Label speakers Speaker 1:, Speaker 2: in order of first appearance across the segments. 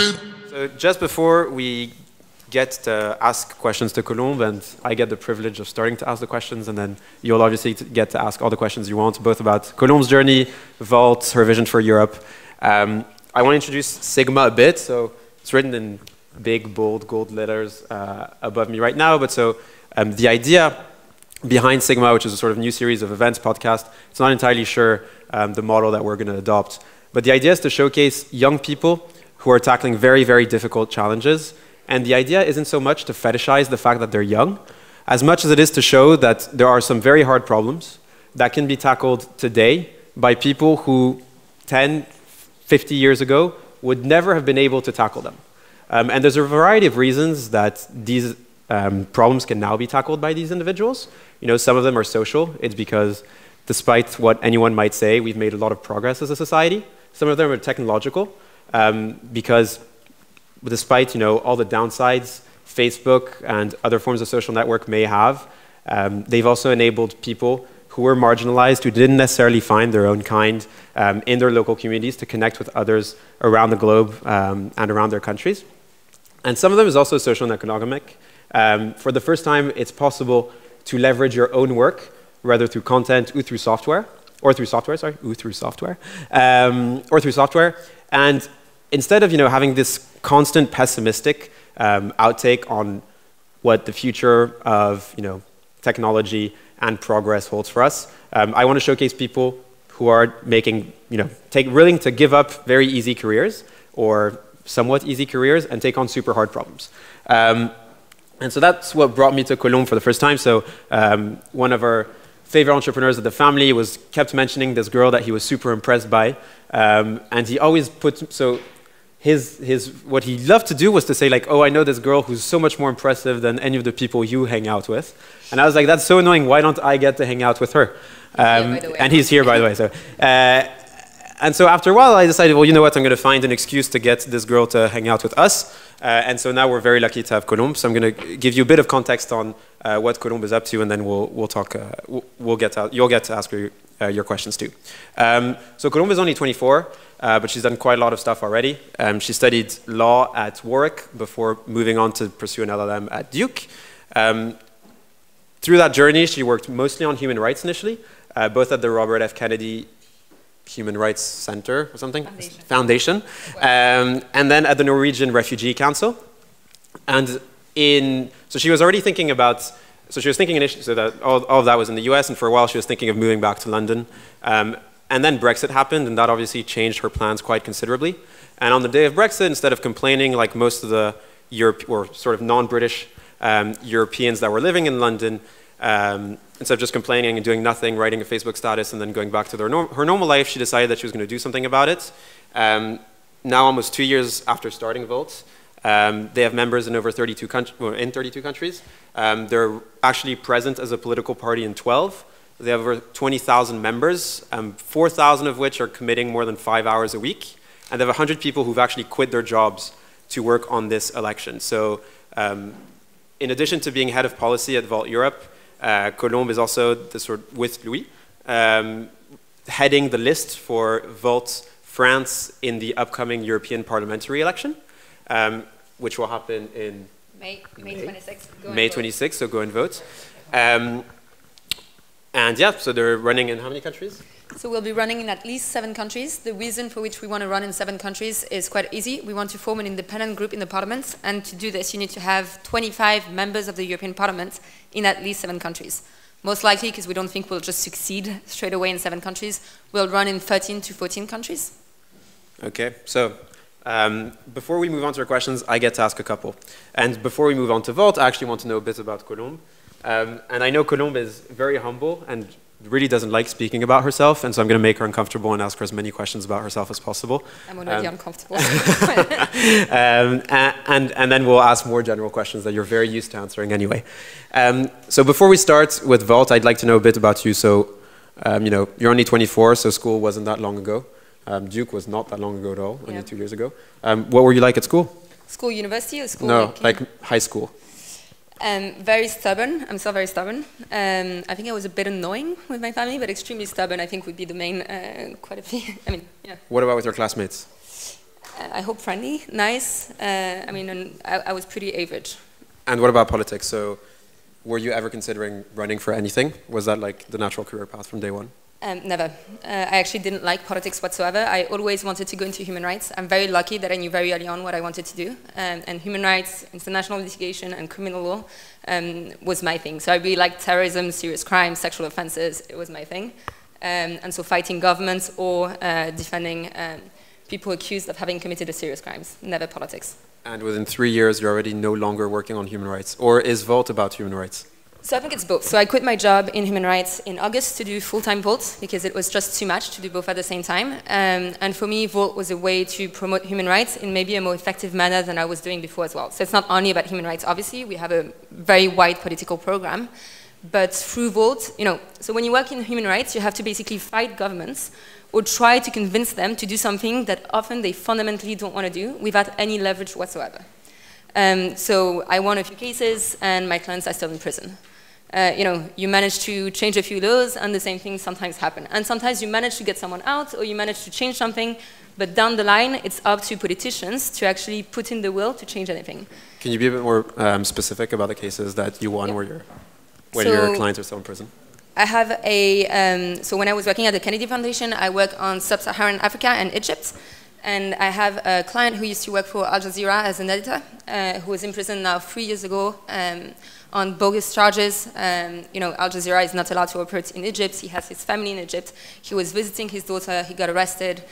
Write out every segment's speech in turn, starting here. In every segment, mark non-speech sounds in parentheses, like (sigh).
Speaker 1: So just before we get to ask questions to Colombe, and I get the privilege of starting to ask the questions, and then you'll obviously get to ask all the questions you want, both about Colombe's journey, Volt, her vision for Europe. Um, I want to introduce Sigma a bit. So it's written in big, bold, gold letters uh, above me right now. But so um, the idea behind Sigma, which is a sort of new series of events podcast, it's not entirely sure um, the model that we're going to adopt. But the idea is to showcase young people who are tackling very, very difficult challenges. And the idea isn't so much to fetishize the fact that they're young, as much as it is to show that there are some very hard problems that can be tackled today by people who 10, 50 years ago would never have been able to tackle them. Um, and there's a variety of reasons that these um, problems can now be tackled by these individuals. You know, some of them are social. It's because despite what anyone might say, we've made a lot of progress as a society. Some of them are technological um, because despite, you know, all the downsides Facebook and other forms of social network may have, um, they've also enabled people who were marginalized, who didn't necessarily find their own kind um, in their local communities to connect with others around the globe um, and around their countries. And some of them is also social and economic. Um, for the first time, it's possible to leverage your own work, whether through content or through software, or through software, sorry, or through software, um, or through software. And instead of you know, having this constant pessimistic um, outtake on what the future of you know, technology and progress holds for us, um, I want to showcase people who are making, you know, take, willing to give up very easy careers or somewhat easy careers and take on super hard problems. Um, and so that's what brought me to Colombe for the first time. So um, one of our favorite entrepreneurs of the family was kept mentioning this girl that he was super impressed by. Um, and he always put, so his, his, what he loved to do was to say like, oh, I know this girl who's so much more impressive than any of the people you hang out with. And I was like, that's so annoying. Why don't I get to hang out with her? Um, and he's here, by the way. So, uh, and so after a while, I decided, well, you know what? I'm going to find an excuse to get this girl to hang out with us. Uh, and so now we're very lucky to have Colombe. So I'm going to give you a bit of context on uh, what Colombe is up to, and then we'll, we'll talk. Uh, we'll get to, you'll get to ask her uh, your questions too. Um, so Colombe is only 24, uh, but she's done quite a lot of stuff already. Um, she studied law at Warwick before moving on to pursue an LLM at Duke. Um, through that journey, she worked mostly on human rights initially, uh, both at the Robert F. Kennedy Human Rights Center or something? Foundation. Foundation. Um, and then at the Norwegian Refugee Council. And in, so she was already thinking about, so she was thinking initially, so that all, all of that was in the US, and for a while she was thinking of moving back to London. Um, and then Brexit happened, and that obviously changed her plans quite considerably. And on the day of Brexit, instead of complaining like most of the Europe, or sort of non-British um, Europeans that were living in London, um, instead of just complaining and doing nothing, writing a Facebook status, and then going back to their norm her normal life, she decided that she was going to do something about it. Um, now, almost two years after starting Volt, um, they have members in over 32 well, in 32 countries. Um, they're actually present as a political party in 12. They have over 20,000 members, um, 4,000 of which are committing more than five hours a week. And they have 100 people who've actually quit their jobs to work on this election. So um, in addition to being head of policy at Volt Europe, uh, Colombe is also the sort with Louis, um, heading the list for Volt France in the upcoming European parliamentary election, um, which will happen in
Speaker 2: May, May 26th.
Speaker 1: May 26th, so go and vote. Um, and yeah, so they're running in how many countries?
Speaker 2: So we'll be running in at least seven countries. The reason for which we want to run in seven countries is quite easy. We want to form an independent group in the parliament, and to do this, you need to have 25 members of the European Parliament in at least seven countries. Most likely, because we don't think we'll just succeed straight away in seven countries, we'll run in 13 to 14 countries.
Speaker 1: Okay, so um, before we move on to our questions, I get to ask a couple. And before we move on to Volt, I actually want to know a bit about Colombe. Um, and I know Colombe is very humble and really doesn't like speaking about herself, and so I'm going to make her uncomfortable and ask her as many questions about herself as possible.
Speaker 2: I'm already um, uncomfortable. (laughs) (laughs)
Speaker 1: um, and, and then we'll ask more general questions that you're very used to answering anyway. Um, so before we start with Volt, I'd like to know a bit about you. So, um, you know, you're only 24, so school wasn't that long ago. Um, Duke was not that long ago at all, only yeah. two years ago. Um, what were you like at school?
Speaker 2: School, university, or school?
Speaker 1: No, like, like high school.
Speaker 2: Um, very stubborn. I'm still very stubborn. Um, I think I was a bit annoying with my family, but extremely stubborn. I think would be the main. Uh, quite a few. (laughs) I mean, yeah.
Speaker 1: What about with your classmates?
Speaker 2: Uh, I hope friendly, nice. Uh, I mean, I, I was pretty average.
Speaker 1: And what about politics? So, were you ever considering running for anything? Was that like the natural career path from day one?
Speaker 2: Um, never. Uh, I actually didn't like politics whatsoever. I always wanted to go into human rights. I'm very lucky that I knew very early on what I wanted to do. Um, and human rights, international litigation, and criminal law um, was my thing. So I really liked terrorism, serious crimes, sexual offenses. It was my thing. Um, and so fighting governments or uh, defending um, people accused of having committed a serious crimes, never politics.
Speaker 1: And within three years, you're already no longer working on human rights. Or is Volt about human rights?
Speaker 2: So I think it's both. So I quit my job in human rights in August to do full-time Volt because it was just too much to do both at the same time. Um, and for me, Volt was a way to promote human rights in maybe a more effective manner than I was doing before as well. So it's not only about human rights, obviously. We have a very wide political program. But through Volt, you know, so when you work in human rights, you have to basically fight governments or try to convince them to do something that often they fundamentally don't want to do without any leverage whatsoever. Um, so I won a few cases, and my clients are still in prison. Uh, you know, you manage to change a few laws, and the same things sometimes happen. And sometimes you manage to get someone out, or you manage to change something, but down the line, it's up to politicians to actually put in the will to change anything.
Speaker 1: Can you be a bit more um, specific about the cases that you won yeah. where, you when
Speaker 2: so
Speaker 1: your clients are still in prison?
Speaker 2: I have a, um, so when I was working at the Kennedy Foundation, I work on sub-Saharan Africa and Egypt. And I have a client who used to work for Al Jazeera as an editor, uh, who was in prison now three years ago um, on bogus charges. Um, you know, Al Jazeera is not allowed to operate in Egypt. He has his family in Egypt. He was visiting his daughter. He got arrested,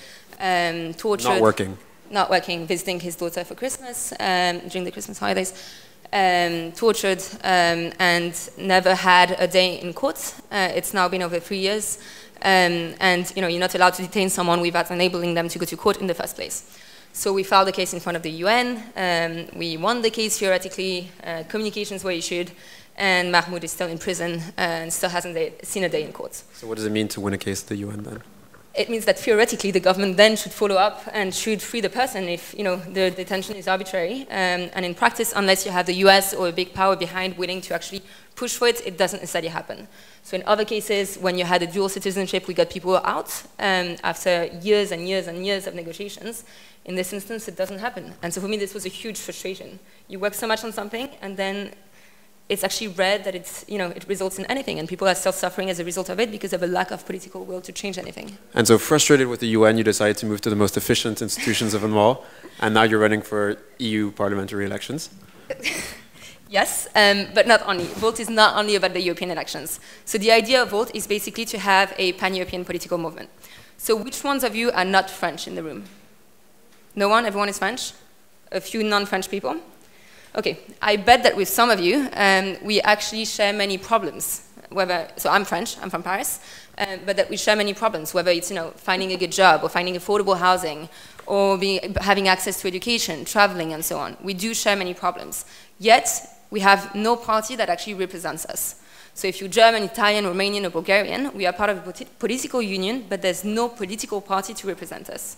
Speaker 2: um, tortured.
Speaker 1: Not working.
Speaker 2: Not working, visiting his daughter for Christmas um, during the Christmas holidays. Um, tortured um, and never had a day in court. Uh, it's now been over three years. Um, and you know, you're not allowed to detain someone without enabling them to go to court in the first place. So we filed the case in front of the UN. Um, we won the case theoretically. Uh, communications were issued, and Mahmoud is still in prison and still hasn't seen a day in court.
Speaker 1: So what does it mean to win a case at the UN then?
Speaker 2: It means that theoretically the government then should follow up and should free the person if you know the detention is arbitrary. Um, and in practice, unless you have the US or a big power behind willing to actually push for it, it doesn't necessarily happen. So in other cases, when you had a dual citizenship, we got people out um, after years and years and years of negotiations. In this instance, it doesn't happen. And so for me, this was a huge frustration. You work so much on something, and then it's actually read that it's, you know, it results in anything, and people are still suffering as a result of it because of a lack of political will to change anything.
Speaker 1: And so, frustrated with the UN, you decided to move to the most efficient institutions of them all, and now you're running for EU parliamentary elections. (laughs)
Speaker 2: Yes, um, but not only. Volt is not only about the European elections. So the idea of Volt is basically to have a pan-European political movement. So which ones of you are not French in the room? No one? Everyone is French? A few non-French people? Okay, I bet that with some of you, um, we actually share many problems. Whether, so I'm French, I'm from Paris, uh, but that we share many problems, whether it's you know, finding a good job or finding affordable housing or having access to education, traveling and so on. We do share many problems. Yet, we have no party that actually represents us. So if you're German, Italian, Romanian, or Bulgarian, we are part of a political union, but there's no political party to represent us.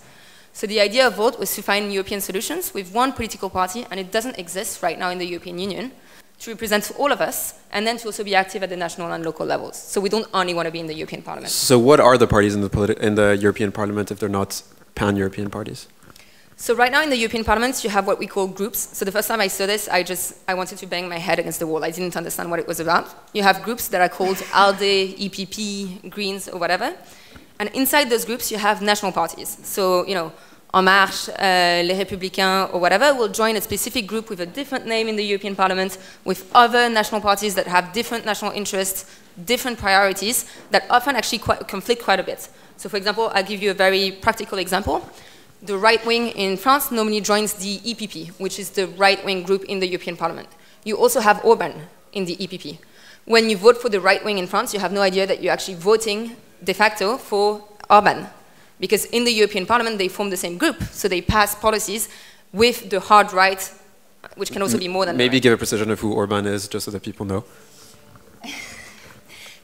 Speaker 2: So the idea of Volt was to find European solutions with one political party, and it doesn't exist right now in the European Union, to represent all of us, and then to also be active at the national and local levels. So we don't only want to be in the European Parliament.
Speaker 1: So what are the parties in the, in the European Parliament if they're not pan-European parties?
Speaker 2: So right now in the European Parliament, you have what we call groups. So the first time I saw this, I just I wanted to bang my head against the wall. I didn't understand what it was about. You have groups that are called (laughs) ALDE, EPP, Greens, or whatever. And inside those groups, you have national parties. So, you know, En Marche, uh, Les Républicains, or whatever, will join a specific group with a different name in the European Parliament, with other national parties that have different national interests, different priorities, that often actually quite, conflict quite a bit. So for example, I'll give you a very practical example the right wing in France normally joins the EPP, which is the right wing group in the European Parliament. You also have Orban in the EPP. When you vote for the right wing in France, you have no idea that you're actually voting de facto for Orban. Because in the European Parliament, they form the same group, so they pass policies with the hard right, which can also be more than
Speaker 1: Maybe
Speaker 2: right.
Speaker 1: give a precision of who Orban is, just so that people know.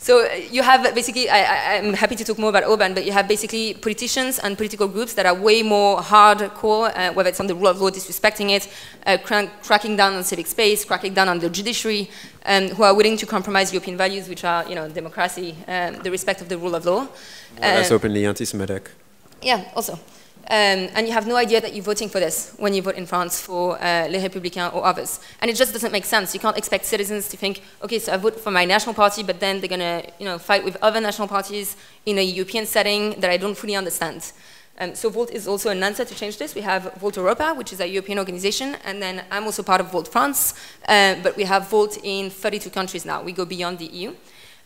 Speaker 2: So uh, you have basically, I, am happy to talk more about Orban, but you have basically politicians and political groups that are way more hardcore, uh, whether it's on the rule of law, disrespecting it, uh, cracking down on civic space, cracking down on the judiciary, um, who are willing to compromise European values, which are, you know, democracy, um, the respect of the rule of law.
Speaker 1: Well, that's uh, openly anti-Semitic.
Speaker 2: Yeah, also. Um, and you have no idea that you're voting for this when you vote in France for uh, Les Républicains or others. And it just doesn't make sense. You can't expect citizens to think, okay, so I vote for my national party, but then they're going to you know, fight with other national parties in a European setting that I don't fully understand. Um, so Volt is also an answer to change this. We have Volt Europa, which is a European organization, and then I'm also part of Volt France, uh, but we have Volt in 32 countries now. We go beyond the EU.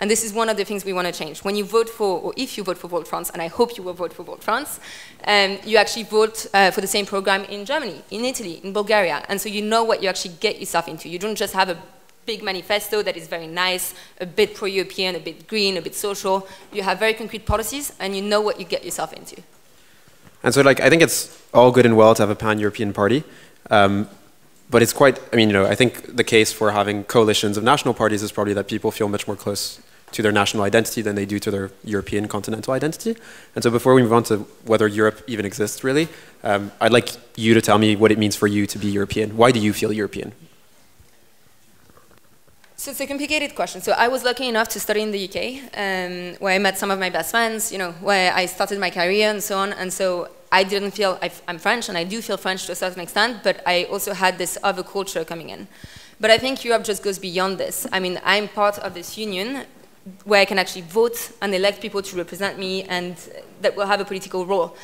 Speaker 2: And this is one of the things we want to change. When you vote for, or if you vote for Volt France, and I hope you will vote for Volt France, um, you actually vote uh, for the same program in Germany, in Italy, in Bulgaria. And so you know what you actually get yourself into. You don't just have a big manifesto that is very nice, a bit pro-European, a bit green, a bit social. You have very concrete policies, and you know what you get yourself into.
Speaker 1: And so, like, I think it's all good and well to have a pan-European party, um, but it's quite. I mean, you know, I think the case for having coalitions of national parties is probably that people feel much more close to their national identity than they do to their European continental identity. And so before we move on to whether Europe even exists really, um, I'd like you to tell me what it means for you to be European. Why do you feel European?
Speaker 2: So it's a complicated question. So I was lucky enough to study in the UK, um, where I met some of my best friends, you know, where I started my career and so on. And so I didn't feel, i am French and I do feel French to a certain extent, but I also had this other culture coming in. But I think Europe just goes beyond this. I mean, I'm part of this union where I can actually vote and elect people to represent me and that will have a political role.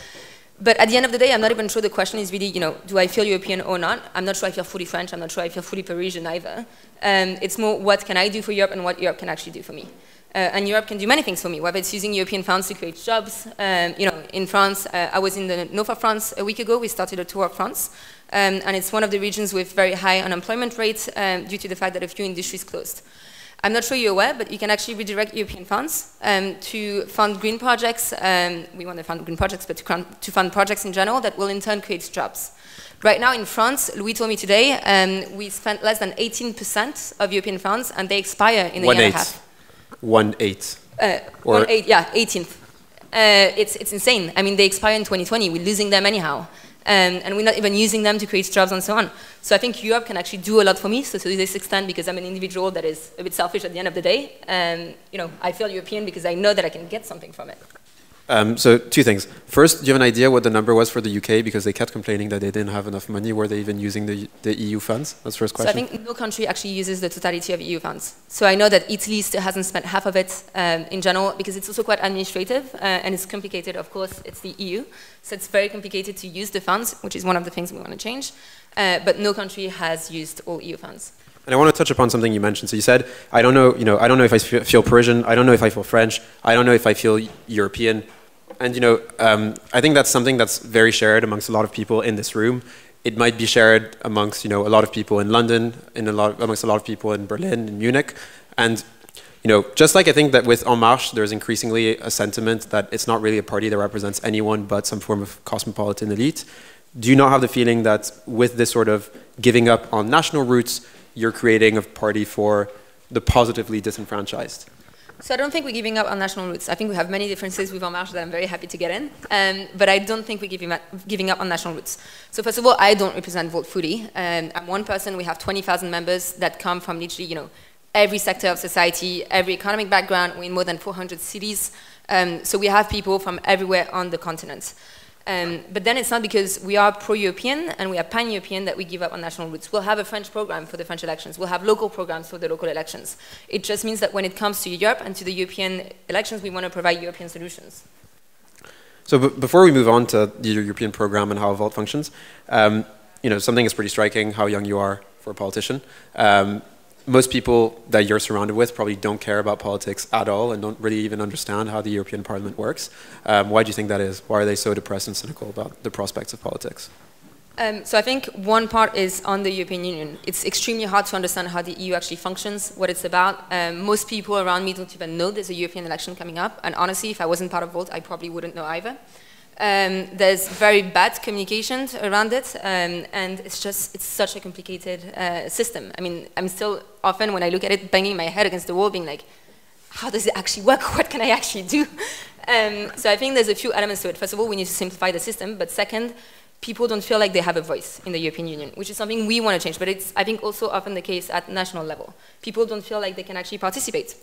Speaker 2: But at the end of the day, I'm not even sure the question is really, you know, do I feel European or not? I'm not sure I feel fully French. I'm not sure I feel fully Parisian either. Um, it's more what can I do for Europe and what Europe can actually do for me. Uh, and Europe can do many things for me, whether it's using European funds to create jobs. Um, you know, in France, uh, I was in the north of France a week ago. We started a tour of France. Um, and it's one of the regions with very high unemployment rates um, due to the fact that a few industries closed. I'm not sure you're aware, but you can actually redirect European funds um, to fund green projects. Um, we want to fund green projects, but to, to, fund projects in general that will in turn create jobs. Right now in France, Louis told me today, um, we spent less than 18% of European funds, and they expire in a
Speaker 1: one
Speaker 2: year
Speaker 1: eight.
Speaker 2: and a half.
Speaker 1: One eight.
Speaker 2: Uh, or one eight, yeah, 18th. Uh, it's, it's insane. I mean, they expire in 2020. We're losing them anyhow um, and we're not even using them to create jobs and so on. So I think Europe can actually do a lot for me. So to this extent, because I'm an individual that is a bit selfish at the end of the day, um, you know, I feel European because I know that I can get something from it.
Speaker 1: Um, so two things. First, do you have an idea what the number was for the UK? Because they kept complaining that they didn't have enough money. Were they even using the, the EU funds? That's the first question.
Speaker 2: So I think no country actually uses the totality of EU funds. So I know that Italy still hasn't spent half of it um, in general because it's also quite administrative uh, and it's complicated. Of course, it's the EU, so it's very complicated to use the funds, which is one of the things we want to change. Uh, but no country has used all EU funds.
Speaker 1: And I want to touch upon something you mentioned. So you said, I don't know, you know, I don't know if I feel Parisian. I don't know if I feel French. I don't know if I feel European. And you know, um, I think that's something that's very shared amongst a lot of people in this room. It might be shared amongst you know a lot of people in London, in a lot amongst a lot of people in Berlin, in Munich, and you know, just like I think that with En Marche, there's increasingly a sentiment that it's not really a party that represents anyone but some form of cosmopolitan elite. Do you not have the feeling that with this sort of giving up on national roots, you're creating a party for the positively disenfranchised?
Speaker 2: So I don't think we're giving up on national roots. I think we have many differences with En Marche that I'm very happy to get in, um, but I don't think we're giving up, giving up on national roots. So first of all, I don't represent Volt fully. Um, I'm one person. We have 20,000 members that come from literally, you know, every sector of society, every economic background. We're in more than 400 cities. Um, so we have people from everywhere on the continent. Um, but then it's not because we are pro-European and we are pan-European that we give up on national roots. We'll have a French program for the French elections. We'll have local programs for the local elections. It just means that when it comes to Europe and to the European elections, we want to provide European solutions.
Speaker 1: So before we move on to the European program and how Volt functions, um, you know, something is pretty striking, how young you are for a politician. Um, most people that you're surrounded with probably don't care about politics at all and don't really even understand how the European Parliament works. Um, why do you think that is? Why are they so depressed and cynical about the prospects of politics?
Speaker 2: Um, so I think one part is on the European Union. It's extremely hard to understand how the EU actually functions, what it's about. Um, most people around me don't even know there's a European election coming up. And honestly, if I wasn't part of Volt, I probably wouldn't know either. Um, there's very bad communication around it, um, and it's just, it's such a complicated uh, system. I mean, I'm still often, when I look at it, banging my head against the wall, being like, how does it actually work? (laughs) What can I actually do? Um, so I think there's a few elements to it. First of all, we need to simplify the system, but second, people don't feel like they have a voice in the European Union, which is something we want to change, but it's, I think, also often the case at national level. People don't feel like they can actually participate.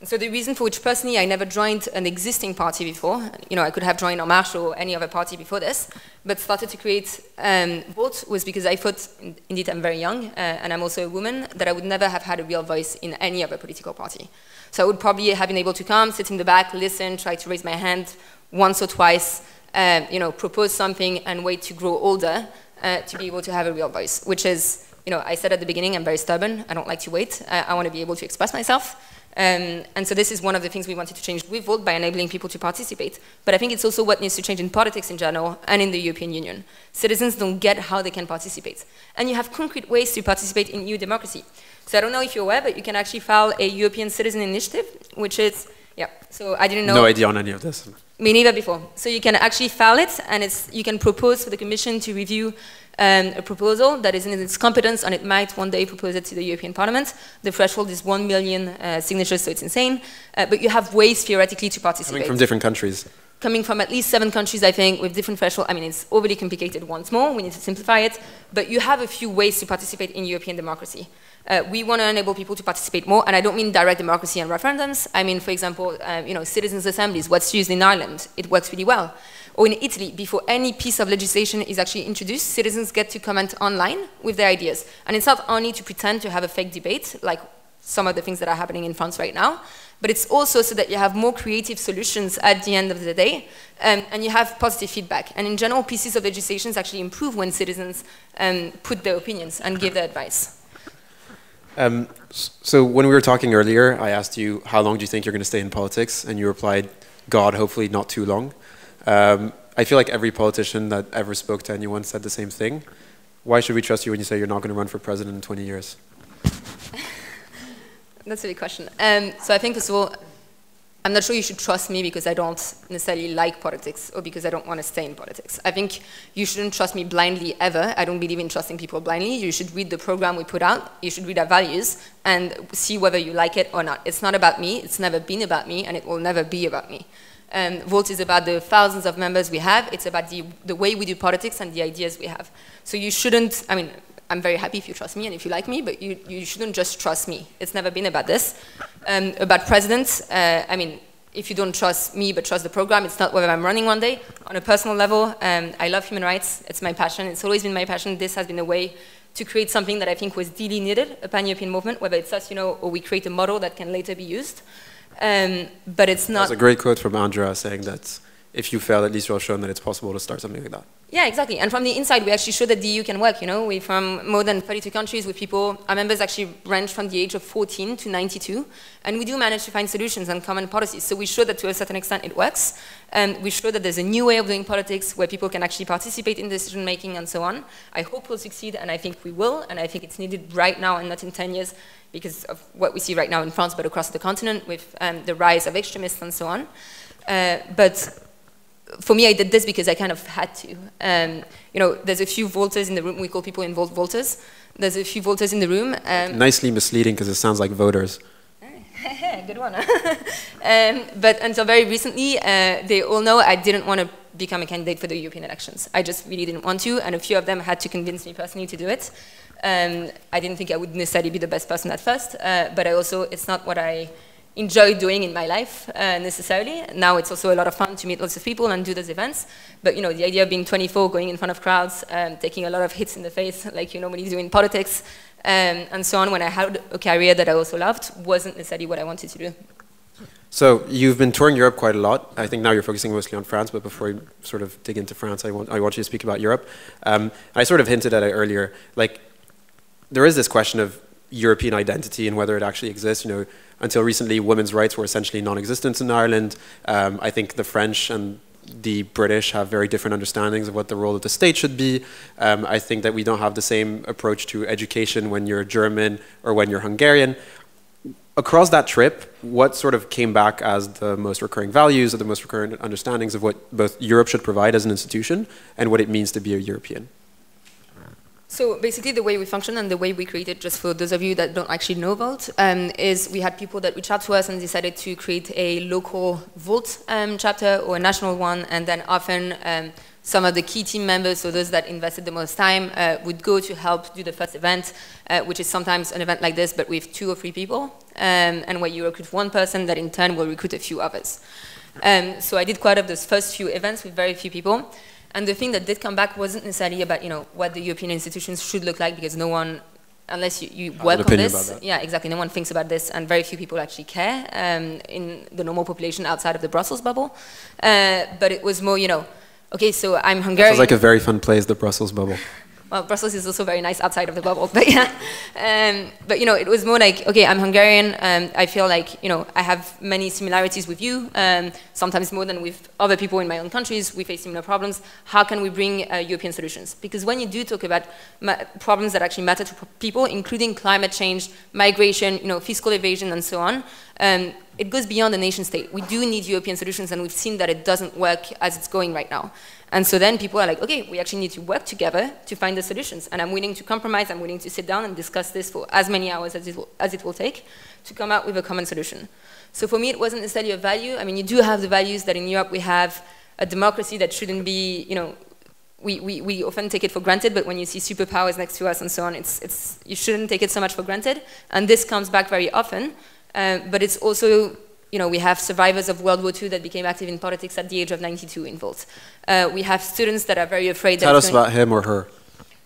Speaker 2: And so the reason for which personally I never joined an existing party before, you know, I could have joined En Marche or any other party before this, but started to create um, was because I thought, indeed I'm very young, uh, and I'm also a woman, that I would never have had a real voice in any other political party. So I would probably have been able to come, sit in the back, listen, try to raise my hand once or twice, uh, you know, propose something and wait to grow older uh, to be able to have a real voice, which is, you know, I said at the beginning, I'm very stubborn, I don't like to wait, I want to be able to express myself. Um, and so this is one of the things we wanted to change with Volt by enabling people to participate. But I think it's also what needs to change in politics in general and in the European Union. Citizens don't get how they can participate. And you have concrete ways to participate in EU democracy. So I don't know if you're aware, but you can actually file a European Citizen Initiative, which is, yeah, so I didn't know.
Speaker 1: No idea on any of this.
Speaker 2: Me neither before. So you can actually file it, and it's, you can propose for the Commission to review um, a proposal that is in its competence and it might one day propose it to the European Parliament. The threshold is 1 million uh, signatures, so it's insane. Uh, but you have ways theoretically to participate.
Speaker 1: Coming from different countries.
Speaker 2: Coming from at least seven countries, I think, with different thresholds. I mean, it's overly complicated once more. We need to simplify it. But you have a few ways to participate in European democracy. Uh, we want to enable people to participate more, and I don't mean direct democracy and referendums. I mean, for example, uh, you know, citizens' assemblies, what's used in Ireland. It works really well or in Italy, before any piece of legislation is actually introduced, citizens get to comment online with their ideas. And it's not only to pretend to have a fake debate, like some of the things that are happening in France right now, but it's also so that you have more creative solutions at the end of the day, um, and you have positive feedback. And in general, pieces of legislation actually improve when citizens um, put their opinions and give their advice.
Speaker 1: Um, so when we were talking earlier, I asked you, how long do you think you're going to stay in politics? And you replied, God, hopefully not too long. Um, I feel like every politician that ever spoke to anyone said the same thing. Why should we trust you when you say you're not going to run for president in 20 years? (laughs)
Speaker 2: That's a big question. Um, so I think, first of all, I'm not sure you should trust me because I don't necessarily like politics or because I don't want to stay in politics. I think you shouldn't trust me blindly ever. I don't believe in trusting people blindly. You should read the program we put out. You should read our values and see whether you like it or not. It's not about me. It's never been about me and it will never be about me. Um, Volt is about the thousands of members we have. It's about the, the way we do politics and the ideas we have. So you shouldn't, I mean, I'm very happy if you trust me and if you like me, but you, you shouldn't just trust me. It's never been about this. Um, about presidents, uh, I mean, if you don't trust me but trust the program, it's not whether I'm running one day. On a personal level, um, I love human rights. It's my passion. It's always been my passion. This has been a way to create something that I think was really needed, a pan-European movement, whether it's us, you know, or we create a model that can later be used. Um, but it's not.
Speaker 1: There's a great quote from Andrea saying that if you fail, at least you'll show that it's possible to start something like that.
Speaker 2: Yeah, exactly. And from the inside, we actually show that the EU can work. You know, we from more than 32 countries with people. Our members actually range from the age of 14 to 92, and we do manage to find solutions and common policies. So we show that to a certain extent it works. And we show that there's a new way of doing politics where people can actually participate in decision making and so on. I hope we'll succeed, and I think we will. And I think it's needed right now and not in 10 years because of what we see right now in France, but across the continent with um, the rise of extremists and so on. Uh, but for me, I did this because I kind of had to. Um, you know, there's a few Volters in the room. We call people involved Volters. There's a few Volters in the room.
Speaker 1: Um, Nicely misleading because it sounds like voters. (laughs)
Speaker 2: Good one. (laughs) um, but until very recently, uh, they all know I didn't want to become a candidate for the European elections. I just really didn't want to, and a few of them had to convince me personally to do it. Um, I didn't think I would necessarily be the best person at first, uh, but I also, it's not what I enjoy doing in my life uh, necessarily. Now it's also a lot of fun to meet lots of people and do those events. But you know, the idea of being 24, going in front of crowds, um, taking a lot of hits in the face, (laughs) like you normally do in politics, um, and so on, when I had a career that I also loved, wasn't necessarily what I wanted to do.
Speaker 1: So you've been touring Europe quite a lot. I think now you're focusing mostly on France, but before we sort of dig into France, I want, I want you to speak about Europe. Um, I sort of hinted at it earlier. Like, there is this question of European identity and whether it actually exists. You know, until recently, women's rights were essentially non-existent in Ireland. Um, I think the French and the British have very different understandings of what the role of the state should be. Um, I think that we don't have the same approach to education when you're German or when you're Hungarian. Across that trip, what sort of came back as the most recurring values or the most recurring understandings of what both Europe should provide as an institution and what it means to be a European?
Speaker 2: So basically, the way we function and the way we created, just for those of you that don't actually know Volt, um, is we had people that reached out to us and decided to create a local Volt um, chapter or a national one, and then often um, some of the key team members, so those that invested the most time, uh, would go to help do the first event, uh, which is sometimes an event like this, but with two or three people, um, and where you recruit one person that in turn will recruit a few others. Um, so I did quite of those first few events with very few people. And the thing that did come back wasn't necessarily about you know what the European institutions should look like because no one, unless you, you work on this, yeah, exactly, no one thinks about this, and very few people actually care um, in the normal population outside of the Brussels bubble. Uh, but it was more you know, okay, so I'm Hungarian.
Speaker 1: Sounds like a very fun place, the Brussels bubble
Speaker 2: well, Brussels is also very nice outside of the bubble, (laughs) but yeah. Um, but you know, it was more like, okay, I'm Hungarian. Um, I feel like you know I have many similarities with you. Um, sometimes more than with other people in my own countries. We face similar problems. How can we bring uh, European solutions? Because when you do talk about problems that actually matter to people, including climate change, migration, you know, fiscal evasion, and so on, um, it goes beyond the nation state. We do need European solutions, and we've seen that it doesn't work as it's going right now. And so then people are like, okay, we actually need to work together to find the solutions. And I'm willing to compromise, I'm willing to sit down and discuss this for as many hours as it will, as it will take to come out with a common solution. So for me, it wasn't necessarily a value. I mean, you do have the values that in Europe we have a democracy that shouldn't be, you know, we, we, we often take it for granted, but when you see superpowers next to us and so on, it's, it's, you shouldn't take it so much for granted. And this comes back very often. Uh, but it's also you know, we have survivors of World War II that became active in politics at the age of 92 in Volt. Uh, we have students that are very afraid.
Speaker 1: Tell us about him or her.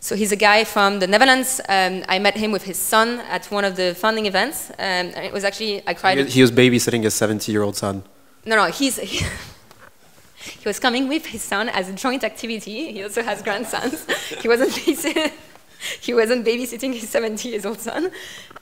Speaker 2: So he's a guy from the Netherlands. Um, I met him with his son at one of the funding events. Um, and it was actually, I cried.
Speaker 1: He, he was babysitting his 70-year-old son.
Speaker 2: No, no, he's... He, (laughs) he was coming with his son as a joint activity. He also has grandsons. he wasn't (laughs) (laughs) he wasn't babysitting his 70 years old son.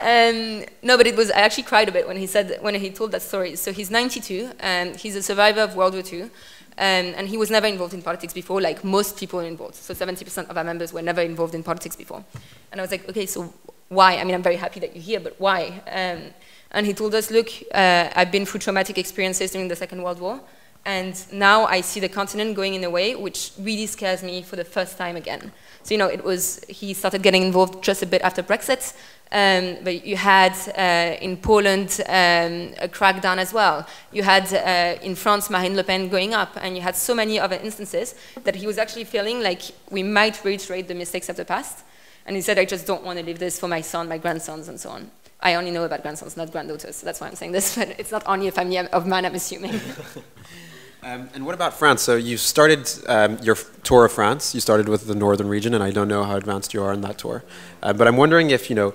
Speaker 2: Um, no, but it was, I actually cried a bit when he said, when he told that story. So he's 92, and he's a survivor of World War II, um, and he was never involved in politics before, like most people involved. So 70% of our members were never involved in politics before. And I was like, okay, so why? I mean, I'm very happy that you're here, but why? Um, and he told us, look, uh, I've been through traumatic experiences during the Second World War, and now I see the continent going in a way which really scares me for the first time again. So, you know, it was, he started getting involved just a bit after Brexit, um, but you had uh, in Poland um, a crackdown as well. You had uh, in France Marine Le Pen going up, and you had so many other instances that he was actually feeling like we might reiterate the mistakes of the past. And he said, I just don't want to leave this for my son, my grandsons, and so on. I only know about grandsons, not granddaughters, so that's why I'm saying this, (laughs) but it's not only a family of man, I'm assuming. (laughs)
Speaker 1: Um, and what about France? So you started um, your tour of France. You started with the northern region, and I don't know how advanced you are in that tour. Uh, but I'm wondering if you know,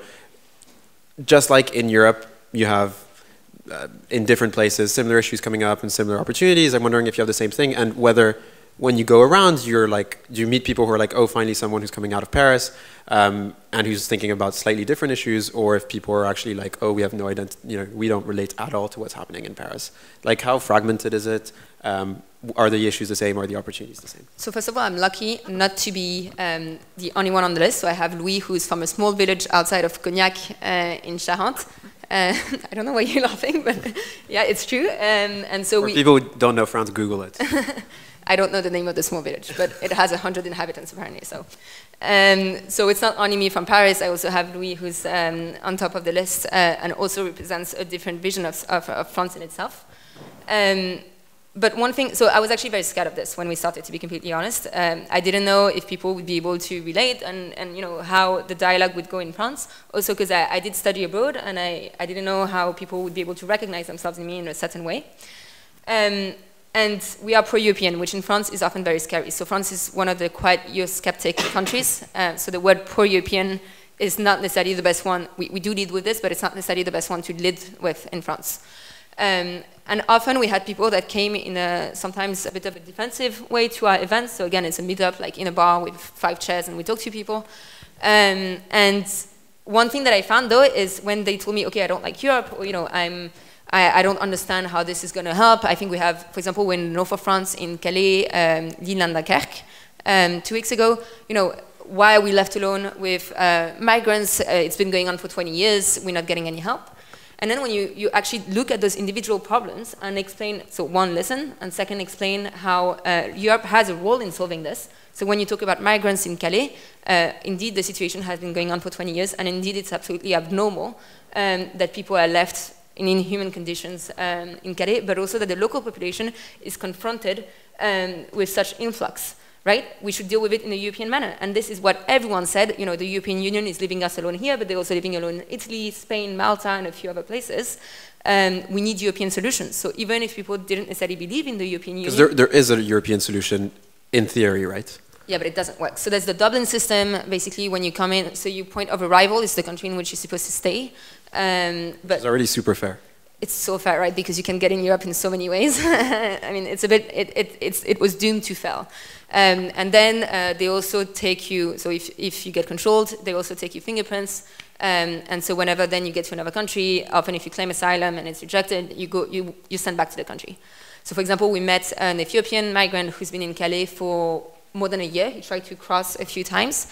Speaker 1: just like in Europe, you have uh, in different places similar issues coming up and similar opportunities. I'm wondering if you have the same thing, and whether when you go around, you're like, you meet people who are like, oh, finally someone who's coming out of Paris um, and who's thinking about slightly different issues, or if people are actually like, oh, we have no identity, you know, we don't relate at all to what's happening in Paris. Like, how fragmented is it? Um, are the issues the same? Are the opportunities the same?
Speaker 2: So first of all, I'm lucky not to be um, the only one on the list. So I have Louis, who's from a small village outside of Cognac uh, in Charente. Uh, (laughs) I don't know why you're (laughs) laughing, but (laughs) yeah, it's true. Um, and so
Speaker 1: For
Speaker 2: we
Speaker 1: people who don't know France, Google it.
Speaker 2: I don't know the name of the small village, but it has 100 inhabitants apparently. So, um, so it's not only me from Paris. I also have Louis, who's um, on top of the list, uh, and also represents a different vision of, of, of France in itself. Um, but one thing, so I was actually very scared of this when we started, to be completely honest. Um, I didn't know if people would be able to relate and, and you know, how the dialogue would go in France. Also because I, I, did study abroad and I, I didn't know how people would be able to recognize themselves in me in a certain way. Um, and we are pro-European, which in France is often very scary. So France is one of the quite Eurosceptic countries. Uh, so the word pro-European is not necessarily the best one. We, we do lead with this, but it's not necessarily the best one to lead with in France. Um, and often we had people that came in a, sometimes a bit of a defensive way to our events. So again, it's a meetup like in a bar with five chairs and we talk to people. Um, and one thing that I found though is when they told me, okay, I don't like Europe, or you know, I'm I, I, don't understand how this is going to help. I think we have, for example, in north of France, in Calais, um, Lille and Dunkerque, um, two weeks ago, you know, why are we left alone with uh, migrants? Uh, it's been going on for 20 years. We're not getting any help. And then when you, you actually look at those individual problems and explain, so one, listen, and second, explain how uh, Europe has a role in solving this. So when you talk about migrants in Calais, uh, indeed the situation has been going on for 20 years, and indeed it's absolutely abnormal um, that people are left in inhuman conditions um, in Calais, but also that the local population is confronted um, with such influx right? We should deal with it in a European manner. And this is what everyone said. You know, the European Union is leaving us alone here, but they're also leaving alone in Italy, Spain, Malta, and a few other places. Um, we need European solutions. So even if people didn't necessarily believe in the European Union...
Speaker 1: Because there, there is a European solution in theory, right?
Speaker 2: Yeah, but it doesn't work. So there's the Dublin system, basically, when you come in, so your point of arrival is the country in which you're supposed to stay. Um,
Speaker 1: but it's already super fair
Speaker 2: it's so fair, right? Because you can get in Europe in so many ways. (laughs) I mean, it's a bit, it, it, it was doomed to fail. Um, and then uh, they also take you, so if, if you get controlled, they also take your fingerprints. Um, and so whenever then you get to another country, often if you claim asylum and it's rejected, you, go, you, you send back to the country. So for example, we met an Ethiopian migrant who's been in Calais for more than a year. He tried to cross a few times.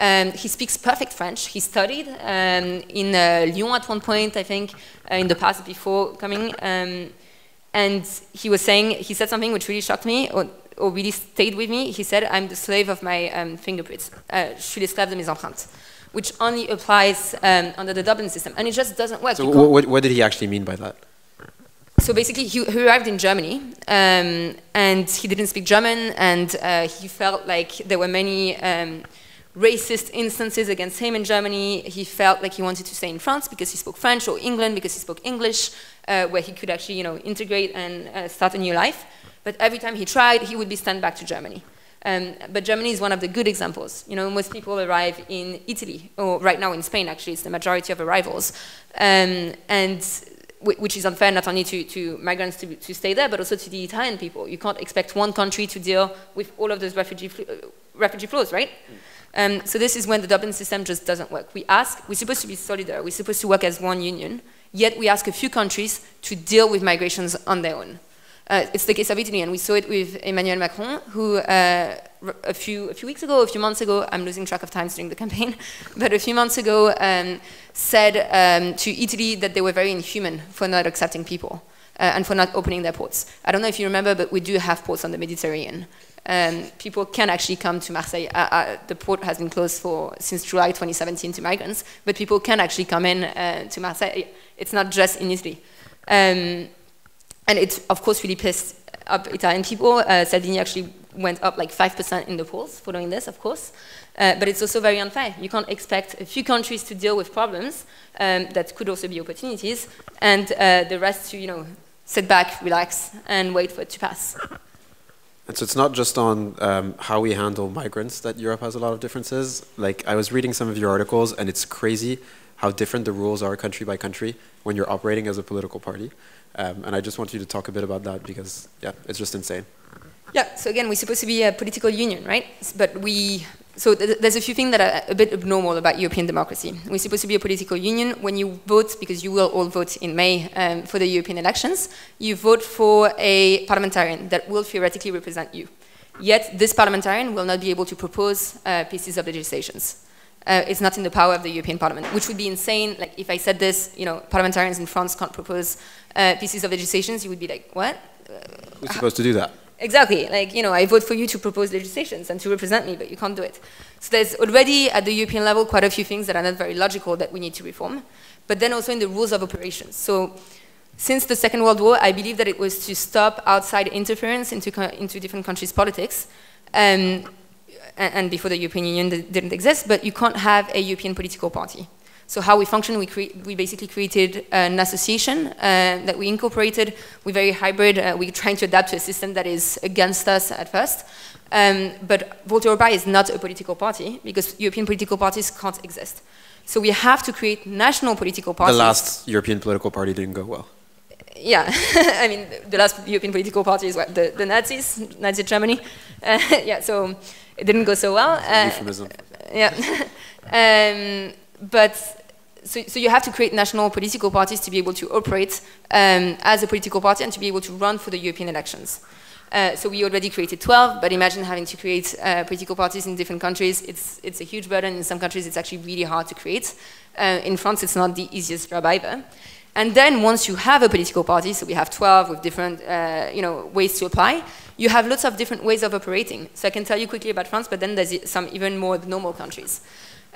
Speaker 2: Um, he speaks perfect French. He studied um, in uh, Lyon at one point, I think, uh, in the past before coming. Um, and he was saying, he said something which really shocked me, or, or really stayed with me. He said, I'm the slave of my um, fingerprints. Uh, je suis l'esclave de mes empreintes. Which only applies um, under the Dublin system. And it just doesn't work.
Speaker 1: So what, what, did he actually mean by that?
Speaker 2: So basically, he, he arrived in Germany, um, and he didn't speak German, and uh, he felt like there were many racist instances against him in Germany. He felt like he wanted to stay in France because he spoke French, or England because he spoke English, uh, where he could actually, you know, integrate and uh, start a new life. But every time he tried, he would be sent back to Germany. Um, but Germany is one of the good examples. You know, most people arrive in Italy, or right now in Spain, actually, it's the majority of arrivals. Um, and which is unfair not only to, to migrants to, to, stay there, but also to the Italian people. You can't expect one country to deal with all of those refugee, uh, refugee flows, right? Mm. Um, so this is when the Dublin system just doesn't work. We ask, we're supposed to be solidar, we're supposed to work as one union, yet we ask a few countries to deal with migrations on their own. Uh, it's the case of Italy, and we saw it with Emmanuel Macron, who uh, a, few, a few weeks ago, a few months ago, I'm losing track of times during the (laughs) campaign, but a few months ago um, said um, to Italy that they were very inhuman for not accepting people. Uh, and for not opening their ports. I don't know if you remember, but we do have ports on the Mediterranean um, people can actually come to Marseille. Uh, uh, the port has been closed for since July 2017 to migrants, but people can actually come in uh, to Marseille. It's not just in Italy. Um, and it, of course, really pissed up Italian people. Uh, Salvini actually went up like 5% in the polls following this, of course. Uh, but it's also very unfair. You can't expect a few countries to deal with problems um, that could also be opportunities, and uh, the rest to, you know, sit back, relax, and wait for it to pass.
Speaker 1: And so it's not just on um, how we handle migrants that Europe has a lot of differences. Like I was reading some of your articles, and it's crazy how different the rules are country by country when you're operating as a political party. Um, and I just want you to talk a bit about that because, yeah, it's just insane.
Speaker 2: Yeah, so again, we're supposed to be a political union, right? But we so th there's a few things that are a bit abnormal about European democracy. We're supposed to be a political union. When you vote, because you will all vote in May um, for the European elections, you vote for a parliamentarian that will theoretically represent you. Yet this parliamentarian will not be able to propose uh, pieces of legislations. Uh, it's not in the power of the European Parliament, which would be insane. Like if I said this, you know, parliamentarians in France can't propose uh, pieces of legislations, you would be like, what?
Speaker 1: Who's supposed to do that?
Speaker 2: Exactly. Like, you know, I vote for you to propose legislations and to represent me, but you can't do it. So there's already at the European level quite a few things that are not very logical that we need to reform. But then also in the rules of operations. So since the Second World War, I believe that it was to stop outside interference into, into different countries' politics. Um, and before the European Union didn't exist, but you can't have a European political party. So how we function, we, we basically created an association uh, that we incorporated. We're very hybrid. Uh, we're trying to adapt to a system that is against us at first. Um, but Volt Europa is not a political party because European political parties can't exist. So we have to create national political parties.
Speaker 1: The last European political party didn't go well.
Speaker 2: Yeah, (laughs) I mean, the last European political party is what, the, the Nazis, Nazi Germany. Uh, (laughs) yeah, so it didn't go so well.
Speaker 1: Uh, euphemism.
Speaker 2: Yeah. (laughs) um, but so, so, you have to create national political parties to be able to operate um, as a political party and to be able to run for the European elections. Uh, so we already created 12, but imagine having to create uh, political parties in different countries. It's, it's a huge burden. In some countries, it's actually really hard to create. Uh, in France, it's not the easiest job either. And then once you have a political party, so we have 12 with different uh, you know, ways to apply, You have lots of different ways of operating. So I can tell you quickly about France, but then there's some even more normal countries.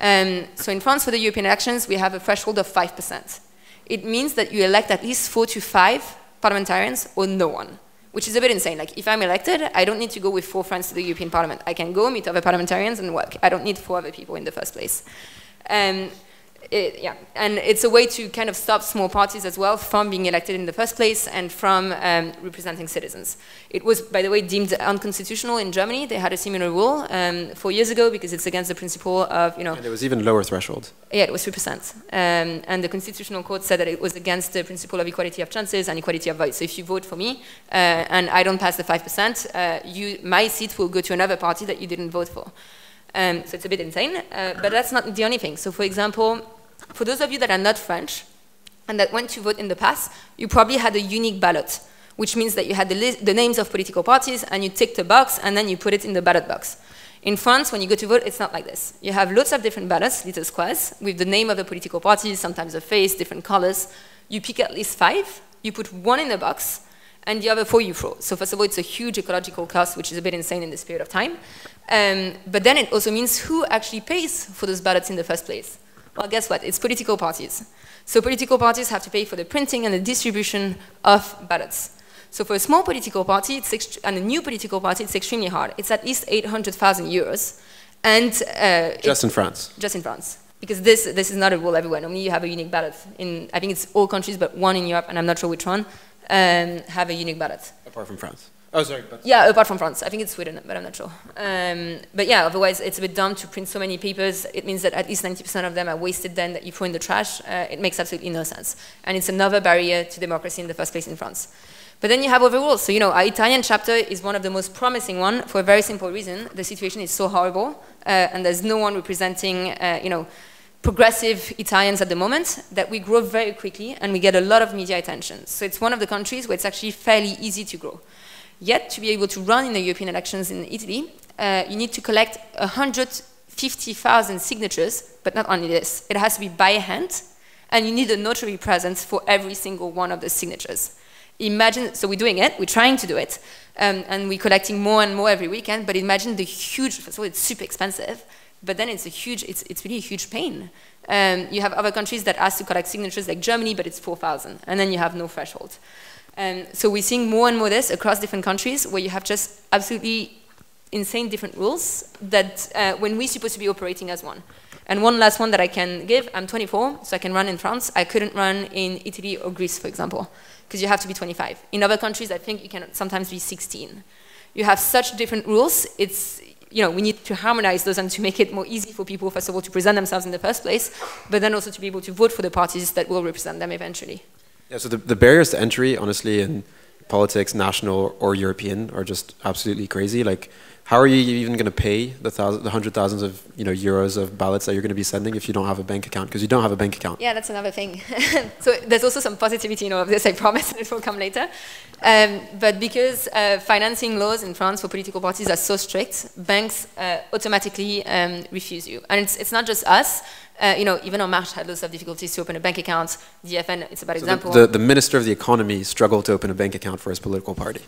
Speaker 2: Um, so in France, for the European elections, we have a threshold of 5%. It means that you elect at least four to five parliamentarians or no one, which is a bit insane. Like, if I'm elected, I don't need to go with four friends to the European Parliament. I can go meet other parliamentarians and work. I don't need four other people in the first place. Um, it, yeah, and it's a way to kind of stop small parties as well from being elected in the first place and from um, representing citizens. It was, by the way, deemed unconstitutional in Germany. They had a similar rule um, four years ago because it's against the principle of, you know.
Speaker 1: And it was even lower threshold.
Speaker 2: Yeah, it was 3%. Um, and the Constitutional Court said that it was against the principle of equality of chances and equality of votes. So if you vote for me uh, and I don't pass the 5%, uh, you, my seat will go to another party that you didn't vote for. Um, so it's a bit insane, uh, but that's not the only thing. So for example, for those of you that are not French and that went to vote in the past, you probably had a unique ballot, which means that you had the, the names of political parties and you ticked a box and then you put it in the ballot box. In France, when you go to vote, it's not like this. You have lots of different ballots, little squares, with the name of the political party, sometimes a face, different colors. You pick at least five, you put one in the box, and the other four you throw. So first of all, it's a huge ecological cost, which is a bit insane in this period of time. Um, but then it also means who actually pays for those ballots in the first place. Well, guess what? It's political parties. So political parties have to pay for the printing and the distribution of ballots. So for a small political party and a new political party, it's extremely hard. It's at least 800,000 euros. And uh,
Speaker 1: just in France.
Speaker 2: Just in France, because this this is not a rule everywhere. Normally, you have a unique ballot. In I think it's all countries, but one in Europe, and I'm not sure which one, um, have a unique ballot.
Speaker 1: Apart from France. Oh, sorry. But
Speaker 2: yeah, apart from France. I think it's Sweden, but I'm not sure. Um, but yeah, otherwise it's a bit dumb to print so many papers. It means that at least 90% of them are wasted then that you throw in the trash. Uh, it makes absolutely no sense. And it's another barrier to democracy in the first place in France. But then you have other rules. So, you know, our Italian chapter is one of the most promising one for a very simple reason. The situation is so horrible, uh, and there's no one representing, uh, you know, progressive Italians at the moment that we grow very quickly and we get a lot of media attention. So it's one of the countries where it's actually fairly easy to grow. Yet, to be able to run in the European elections in Italy, uh, you need to collect 150,000 signatures, but not only this, it has to be by hand, and you need a notary presence for every single one of the signatures. Imagine, so we're doing it, we're trying to do it, um, and we're collecting more and more every weekend, but imagine the huge, so it's super expensive, but then it's a huge, it's, it's really a huge pain. Um, you have other countries that ask to collect signatures like Germany, but it's 4,000, and then you have no threshold. And so we're seeing more and more this across different countries where you have just absolutely insane different rules that uh, when we're supposed to be operating as one. And one last one that I can give, I'm 24, so I can run in France. I couldn't run in Italy or Greece, for example, because you have to be 25. In other countries, I think you can sometimes be 16. You have such different rules, it's, you know, we need to harmonize those and to make it more easy for people, first of all, to present themselves in the first place, but then also to be able to vote for the parties that will represent them eventually.
Speaker 1: Yeah, so the, the barriers to entry, honestly, in politics, national or European, are just absolutely crazy. Like, how are you even going to pay the, thousand, the hundred thousands of you know euros of ballots that you're going to be sending if you don't have a bank account? Because you don't have a bank account.
Speaker 2: Yeah, that's another thing. (laughs) so there's also some positivity, in all of this. I promise (laughs) it will come later. Um, but because uh, financing laws in France for political parties are so strict, banks uh, automatically um, refuse you. And it's, it's not just us. Uh, you know, even En Marche had lots of difficulties to open a bank account. The FN, it's a bad so example.
Speaker 1: The, the, the, Minister of the Economy struggled to open a bank account for his political party.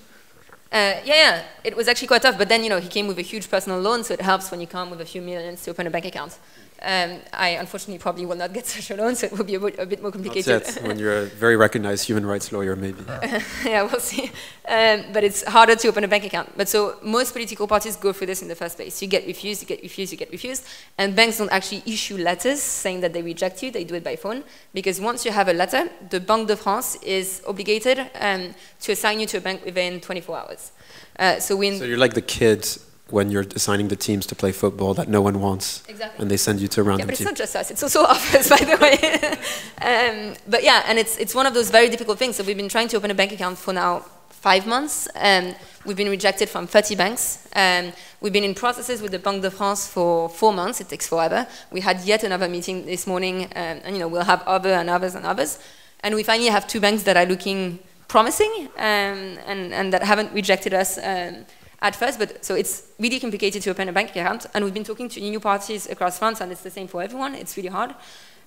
Speaker 2: Uh, yeah, yeah, it was actually quite tough, but then, you know, he came with a huge personal loan, so it helps when you come with a few millions to open a bank account. Um, I unfortunately probably will not get (laughs) such a loan, so it will be a bit, a bit more complicated.
Speaker 1: That's when you're a very recognized human rights lawyer, maybe. (laughs)
Speaker 2: yeah, we'll see. Um, but it's harder to open a bank account. But so most political parties go through this in the first place. You get refused, you get refused, you get refused, and banks don't actually issue letters saying that they reject you. They do it by phone because once you have a letter, the Banque de France is obligated um, to assign you to a bank within 24 hours. Uh, so,
Speaker 1: so you're like the kids when you're assigning the teams to play football that no one wants.
Speaker 2: Exactly.
Speaker 1: And they send you to a random
Speaker 2: yeah, but it's
Speaker 1: team.
Speaker 2: not just us, it's also (laughs) us, by the way. (laughs) um, but yeah, and it's, it's one of those very difficult things. So we've been trying to open a bank account for now five months. Um, we've been rejected from 30 banks. Um, we've been in processes with the Banque de France for four months. It takes forever. We had yet another meeting this morning, um, and you know we'll have other and others and others. And we finally have two banks that are looking promising um, and, and that haven't rejected us um, at first, but so it's really complicated to open a bank account. And we've been talking to new parties across France, and it's the same for everyone. It's really hard.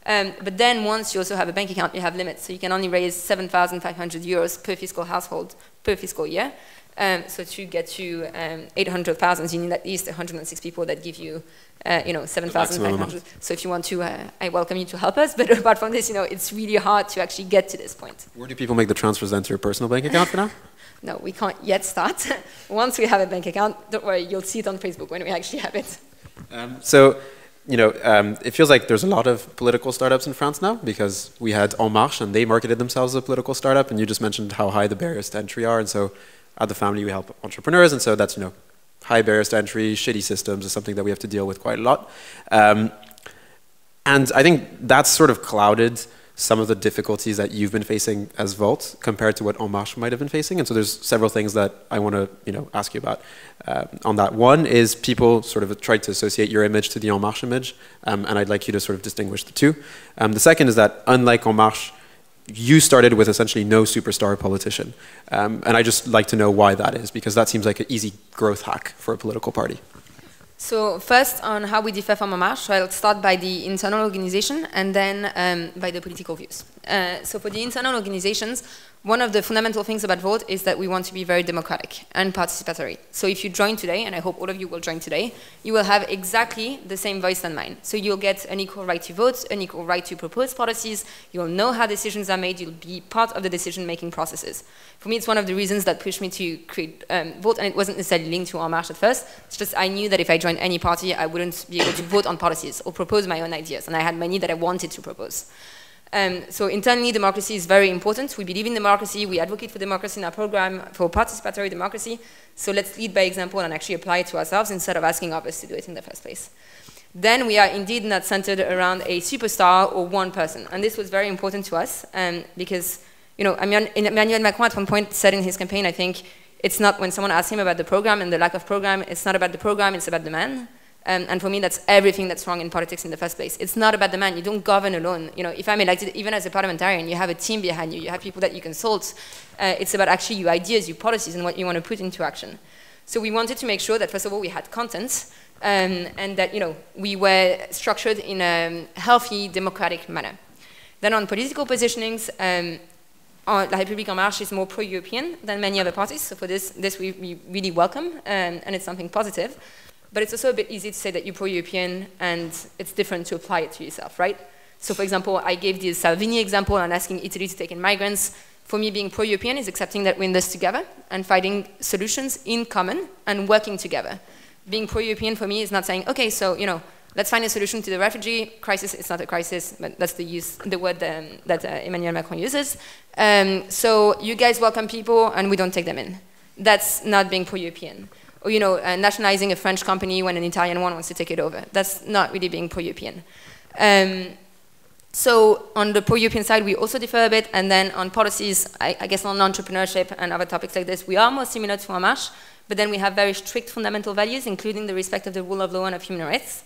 Speaker 2: Um, but then once you also have a bank account, you have limits. So you can only raise 7,500 euros per fiscal household per fiscal year. Um, so to get to um, 800,000, you need at least 106 people that give you, uh, you know, 7,500. So if you want to, uh, I welcome you to help us. (laughs) But apart from this, you know, it's really hard to actually get to this point.
Speaker 1: Where do people make the transfers then to your personal bank account for now?
Speaker 2: No, we can't yet start. (laughs) Once we have a bank account, don't worry, you'll see it on Facebook when we actually have it.
Speaker 1: Um, so, you know, um, it feels like there's a lot of political startups in France now because we had En Marche and they marketed themselves as a political startup, and you just mentioned how high the barriers to entry are, and so at the family we help entrepreneurs, and so that's you know high barriers to entry, shitty systems is something that we have to deal with quite a lot, um, and I think that's sort of clouded some of the difficulties that you've been facing as Volt compared to what En Marche might have been facing. And so there's several things that I want to you know, ask you about uh, on that. One is people sort of tried to associate your image to the En Marche image, um, and I'd like you to sort of distinguish the two. Um, the second is that unlike En Marche, you started with essentially no superstar politician. Um, and I just like to know why that is, because that seems like an easy growth hack for a political party.
Speaker 2: So first on how we differ from Marche, so I'll start by the internal organization and then um, by the political views. Uh, so for the internal organizations, one of the fundamental things about Volt is that we want to be very democratic and participatory. So if you join today, and I hope all of you will join today, you will have exactly the same voice than mine. So you'll get an equal right to vote, an equal right to propose policies, you'll know how decisions are made, you'll be part of the decision-making processes. For me, it's one of the reasons that pushed me to create um, Volt, and it wasn't necessarily linked to En Marche at first. It's just I knew that if I joined any party, I wouldn't be able to vote on policies or propose my own ideas, and I had many that I wanted to propose. Um, so internally, democracy is very important. We believe in democracy. We advocate for democracy in our program, for participatory democracy. So let's lead by example and actually apply it to ourselves instead of asking others to do it in the first place. Then we are indeed not centered around a superstar or one person. And this was very important to us um, because, you know, Emmanuel Macron at one point said in his campaign, I think, it's not when someone asks him about the program and the lack of program, it's not about the program, it's about the man. Um, and for me, that's everything that's wrong in politics in the first place. It's not about the man. You don't govern alone. You know, if I'm elected, even as a parliamentarian, you have a team behind you. You have people that you consult. Uh, it's about actually your ideas, your policies, and what you want to put into action. So we wanted to make sure that, first of all, we had content, um, and that, you know, we were structured in a healthy, democratic manner. Then on political positionings, um, La République En Marche is more pro-European than many other parties. So for this, this we, we really welcome, um, and it's something positive. But it's also a bit easy to say that you're pro-European and it's different to apply it to yourself, right? So for example, I gave the Salvini example on asking Italy to take in migrants. For me, being pro-European is accepting that we're in this together and finding solutions in common and working together. Being pro-European for me is not saying, okay, so, you know, let's find a solution to the refugee crisis. It's not a crisis, but that's the, use, the word um, that uh, Emmanuel Macron uses. Um, so you guys welcome people and we don't take them in. That's not being pro-European you know, uh, nationalizing a French company when an Italian one wants to take it over. That's not really being pro-European. Um, so on the pro-European side, we also differ a bit, and then on policies, I, I, guess on entrepreneurship and other topics like this, we are more similar to En Marche, but then we have very strict fundamental values, including the respect of the rule of law and of human rights.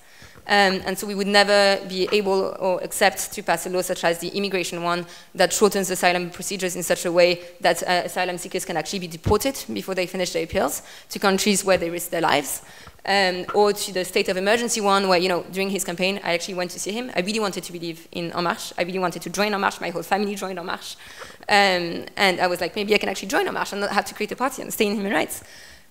Speaker 2: Um, and so we would never be able or accept to pass a law such as the immigration one that shortens asylum procedures in such a way that uh, asylum seekers can actually be deported before they finish their appeals to countries where they risk their lives. Um, or to the state of emergency one, where, you know, during his campaign, I actually went to see him. I really wanted to believe in En Marche. I really wanted to join En Marche. My whole family joined En Marche. Um, and I was like, maybe I can actually join En Marche and not have to create a party and stay in human rights.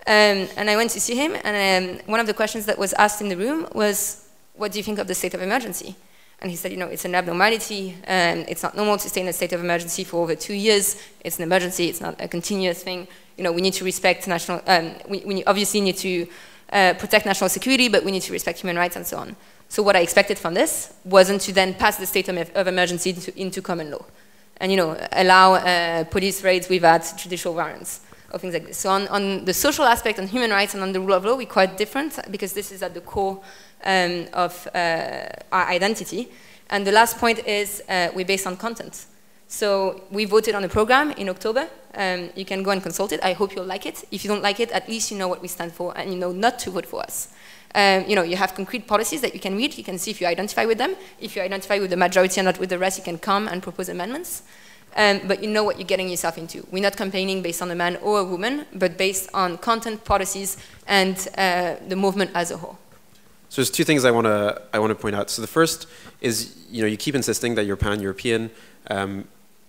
Speaker 2: Um, and I went to see him, and um, one of the questions that was asked in the room was, what do you think of the state of emergency? And he said, you know, it's an abnormality, and it's not normal to stay in a state of emergency for over two years. It's an emergency, it's not a continuous thing. You know, we need to respect national, um, we, we, obviously need to uh, protect national security, but we need to respect human rights and so on. So what I expected from this wasn't to then pass the state of, emergency into, into, common law and, you know, allow uh, police raids without judicial warrants or things like this. So on, on the social aspect, on human rights and on the rule of law, we're quite different because this is at the core um, of uh, our identity. And the last point is uh, we're based on content. So we voted on the program in October. Um, you can go and consult it. I hope you'll like it. If you don't like it, at least you know what we stand for and you know not to vote for us. Um, you know, you have concrete policies that you can read. You can see if you identify with them. If you identify with the majority and not with the rest, you can come and propose amendments. Um, but you know what you're getting yourself into. We're not campaigning based on a man or a woman, but based on content, policies, and uh, the movement as a whole.
Speaker 1: So there's two things I want to I want to point out. So the first is you know you keep insisting that you're pan-European, um,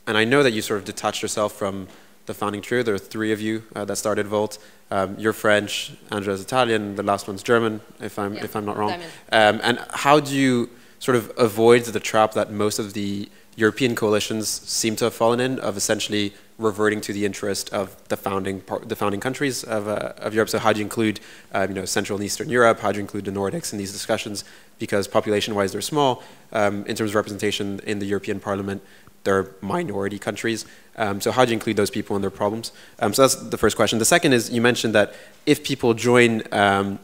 Speaker 1: and I know that you sort of detached yourself from the founding trio. There are three of you uh, that started Volt. Um, you're French, Andrea's Italian, the last one's German, if I'm
Speaker 2: Yeah,
Speaker 1: if I'm not wrong. Um, and how do you sort of avoid the trap that most of the European coalitions seem to have fallen in of essentially reverting to the interest of the founding the founding countries of, uh, of Europe. So how do you include um, you know Central and Eastern Europe? How do you include the Nordics in these discussions? Because population-wise they're small. Um, in terms of representation in the European Parliament, they're minority countries. Um, so how do you include those people in their problems? Um, so that's the first question. The second is you mentioned that if people join um,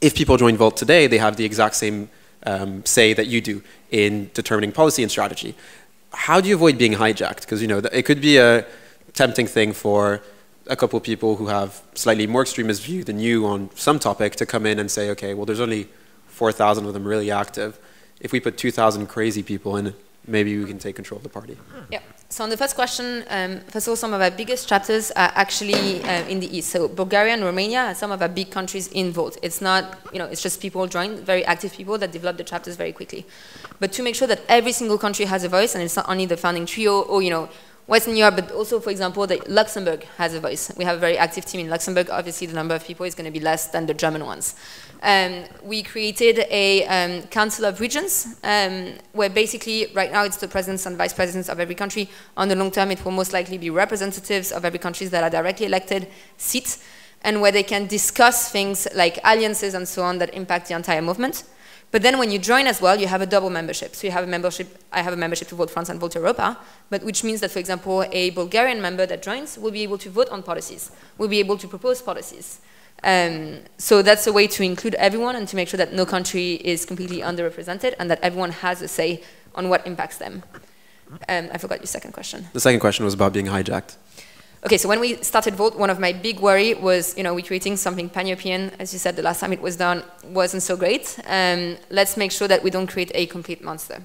Speaker 1: if people join Volt today, they have the exact same um, say that you do in determining policy and strategy. How do you avoid being hijacked? Because you know it could be a tempting thing for a couple of people who have slightly more extremist view than you on some topic to come in and say, okay, well, there's only 4,000 of them really active. If we put 2,000 crazy people in, maybe we can take control of the party.
Speaker 2: Yeah. So on the first question, um, first of all, some of our biggest chapters are actually uh, in the east. So Bulgaria and Romania are some of our big countries in Volt. It's not, you know, it's just people join, very active people that develop the chapters very quickly. But to make sure that every single country has a voice, and it's not only the founding trio or, you know, Western Europe, but also, for example, that Luxembourg has a voice. We have a very active team in Luxembourg. Obviously, the number of people is going to be less than the German ones. Um, we created a um, council of regions um, where basically right now it's the presidents and vice presidents of every country. On the long term, it will most likely be representatives of every country that are directly elected seats and where they can discuss things like alliances and so on that impact the entire movement. But then when you join as well, you have a double membership. So you have a membership, I have a membership to Volt France and Volt Europa, but which means that, for example, a Bulgarian member that joins will be able to vote on policies, will be able to propose policies. Um, so that's a way to include everyone and to make sure that no country is completely underrepresented and that everyone has a say on what impacts them. Um, I forgot your second question.
Speaker 1: The second question was about being hijacked.
Speaker 2: Okay, so when we started Volt, one of my big worry was, you know, we're creating something pan-European. As you said, the last time it was done wasn't so great. Um, let's make sure that we don't create a complete monster.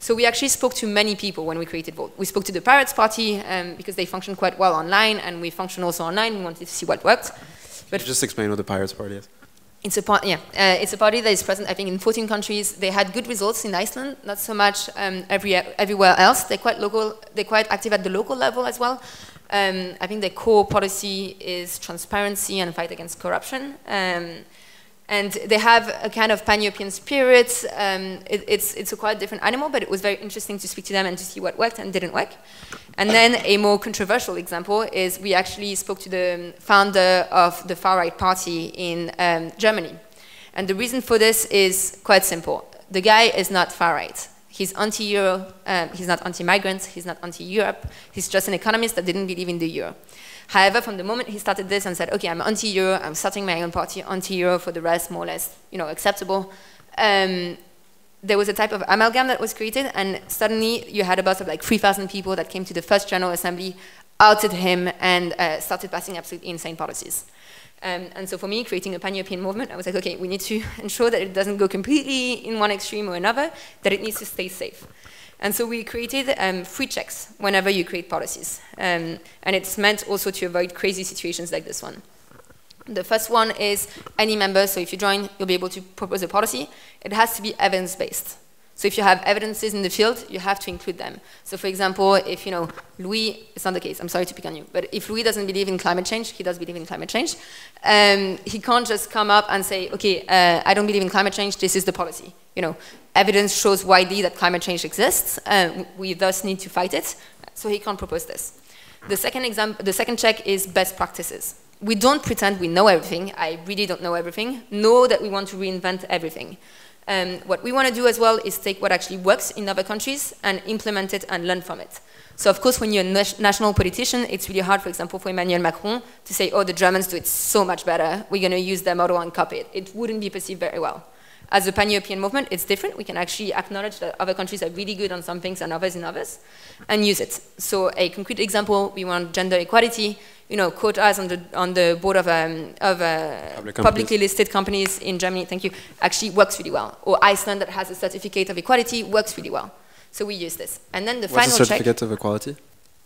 Speaker 2: So we actually spoke to many people when we created Volt. We spoke to the Pirates Party um, because they function quite well online, and we function also online. We wanted to see what worked.
Speaker 1: But just explain what the Pirates Party is.
Speaker 2: It's a part, yeah. Uh, it's a party that is present, I think, in 14 countries. They had good results in Iceland, not so much um, every, everywhere else. They're quite local. They're quite active at the local level as well. Um, I think their core policy is transparency and fight against corruption. Um, and they have a kind of pan-European spirit. Um, it, it's, it's a quite different animal, but it was very interesting to speak to them and to see what worked and didn't work. And then a more controversial example is we actually spoke to the founder of the far-right party in um, Germany. And the reason for this is quite simple. The guy is not far-right. He's anti-Euro, um, he's not anti-migrants, he's not anti-Europe. He's just an economist that didn't believe in the Euro. However, from the moment he started this and said, okay, I'm anti-Euro, I'm starting my own party, anti-Euro for the rest, more or less, you know, acceptable, um, there was a type of amalgam that was created, and suddenly you had a bus of like 3,000 people that came to the first General Assembly, outed him, and uh, started passing absolutely insane policies. Um, and so for me, creating a pan-European movement, I was like, okay, we need to (laughs) ensure that it doesn't go completely in one extreme or another, that it needs to stay safe. And so we created um, free checks whenever you create policies. Um, and it's meant also to avoid crazy situations like this one. The first one is any member, so if you join, you'll be able to propose a policy. It has to be evidence-based. So if you have evidences in the field, you have to include them. So for example, if you know Louis, it's not the case. I'm sorry to pick on you, but if Louis doesn't believe in climate change, he does believe in climate change. Um, he can't just come up and say, okay, uh, I don't believe in climate change. This is the policy. You know, evidence shows widely that climate change exists. Uh, we thus need to fight it. So he can't propose this. The second example, the second check is best practices. We don't pretend we know everything. I really don't know everything. Know that we want to reinvent everything. Um, what we want to do as well is take what actually works in other countries and implement it and learn from it. So of course, when you're a national politician, it's really hard, for example, for Emmanuel Macron to say, oh, the Germans do it so much better, we're going to use their model and copy it. It wouldn't be perceived very well. As a pan-European movement, it's different. We can actually acknowledge that other countries are really good on some things and others in others, and use it. So a concrete example, we want gender equality, you know, quotas on the on the board of um, of uh,
Speaker 1: Public
Speaker 2: publicly listed companies in Germany. Thank you. Actually, works really well. Or Iceland that has a certificate of equality works really well. So we use this. And then the
Speaker 1: What's
Speaker 2: final
Speaker 1: the
Speaker 2: check.
Speaker 1: certificate of equality?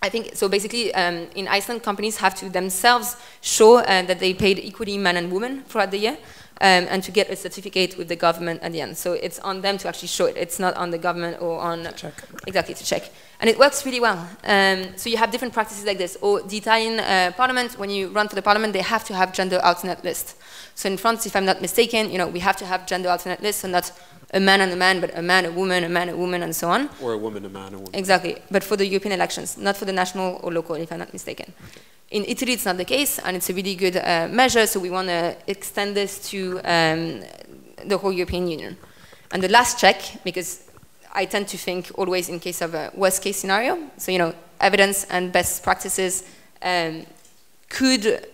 Speaker 2: I think so. Basically, um, in Iceland, companies have to themselves show uh, that they paid equally men and women throughout the year. Um, and to get a certificate with the government at the end. So it's on them to actually show it. It's not on the government or on
Speaker 1: check.
Speaker 2: exactly to check. And it works really well. Um, so you have different practices like this. Or the Italian uh, parliament, when you run for the parliament, they have to have gender alternate list. So in France, if I'm not mistaken, you know, we have to have gender alternate lists, and not a man and a man, but a man, a woman, a man, a woman, and so on.
Speaker 1: Or a woman, a man, a woman.
Speaker 2: Exactly. But for the European elections, not for the national or local, if I'm not mistaken.
Speaker 1: Okay.
Speaker 2: In Italy, it's not the case, and it's a really good uh, measure, so we want to extend this to um, the whole European Union. And the last check, because I tend to think always in case of a worst case scenario, so, you know, evidence and best practices um, could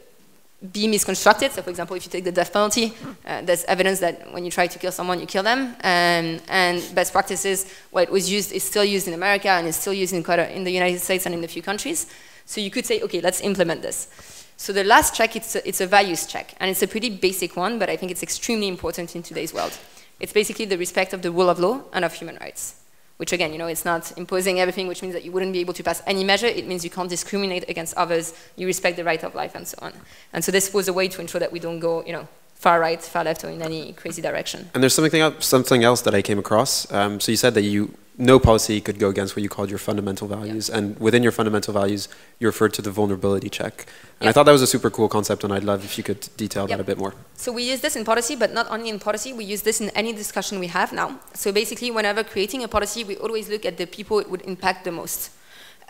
Speaker 2: be misconstructed. So, for example, if you take the death penalty, uh, there's evidence that when you try to kill someone, you kill them. Um, and best practices, what was used is still used in America and is still used in, in the United States and in a few countries. So you could say, okay, let's implement this. So the last check, it's a, it's a values check, and it's a pretty basic one, but I think it's extremely important in today's world. It's basically the respect of the rule of law and of human rights, which again, you know, it's not imposing everything, which means that you wouldn't be able to pass any measure. It means you can't discriminate against others, you respect the right of life, and so on. And so this was a way to ensure that we don't go, you know, far right, far left, or in any crazy direction.
Speaker 1: And there's something else, something else that I came across. Um, so you said that you no policy could go against what you called your fundamental values. Yeah. And within your fundamental values, you referred to the vulnerability check. And I thought that was a super cool concept, and I'd love if you could detail yep. that a bit more.
Speaker 2: So we use this in policy, but not only in policy, we use this in any discussion we have now. So basically, whenever creating a policy, we always look at the people it would impact the most.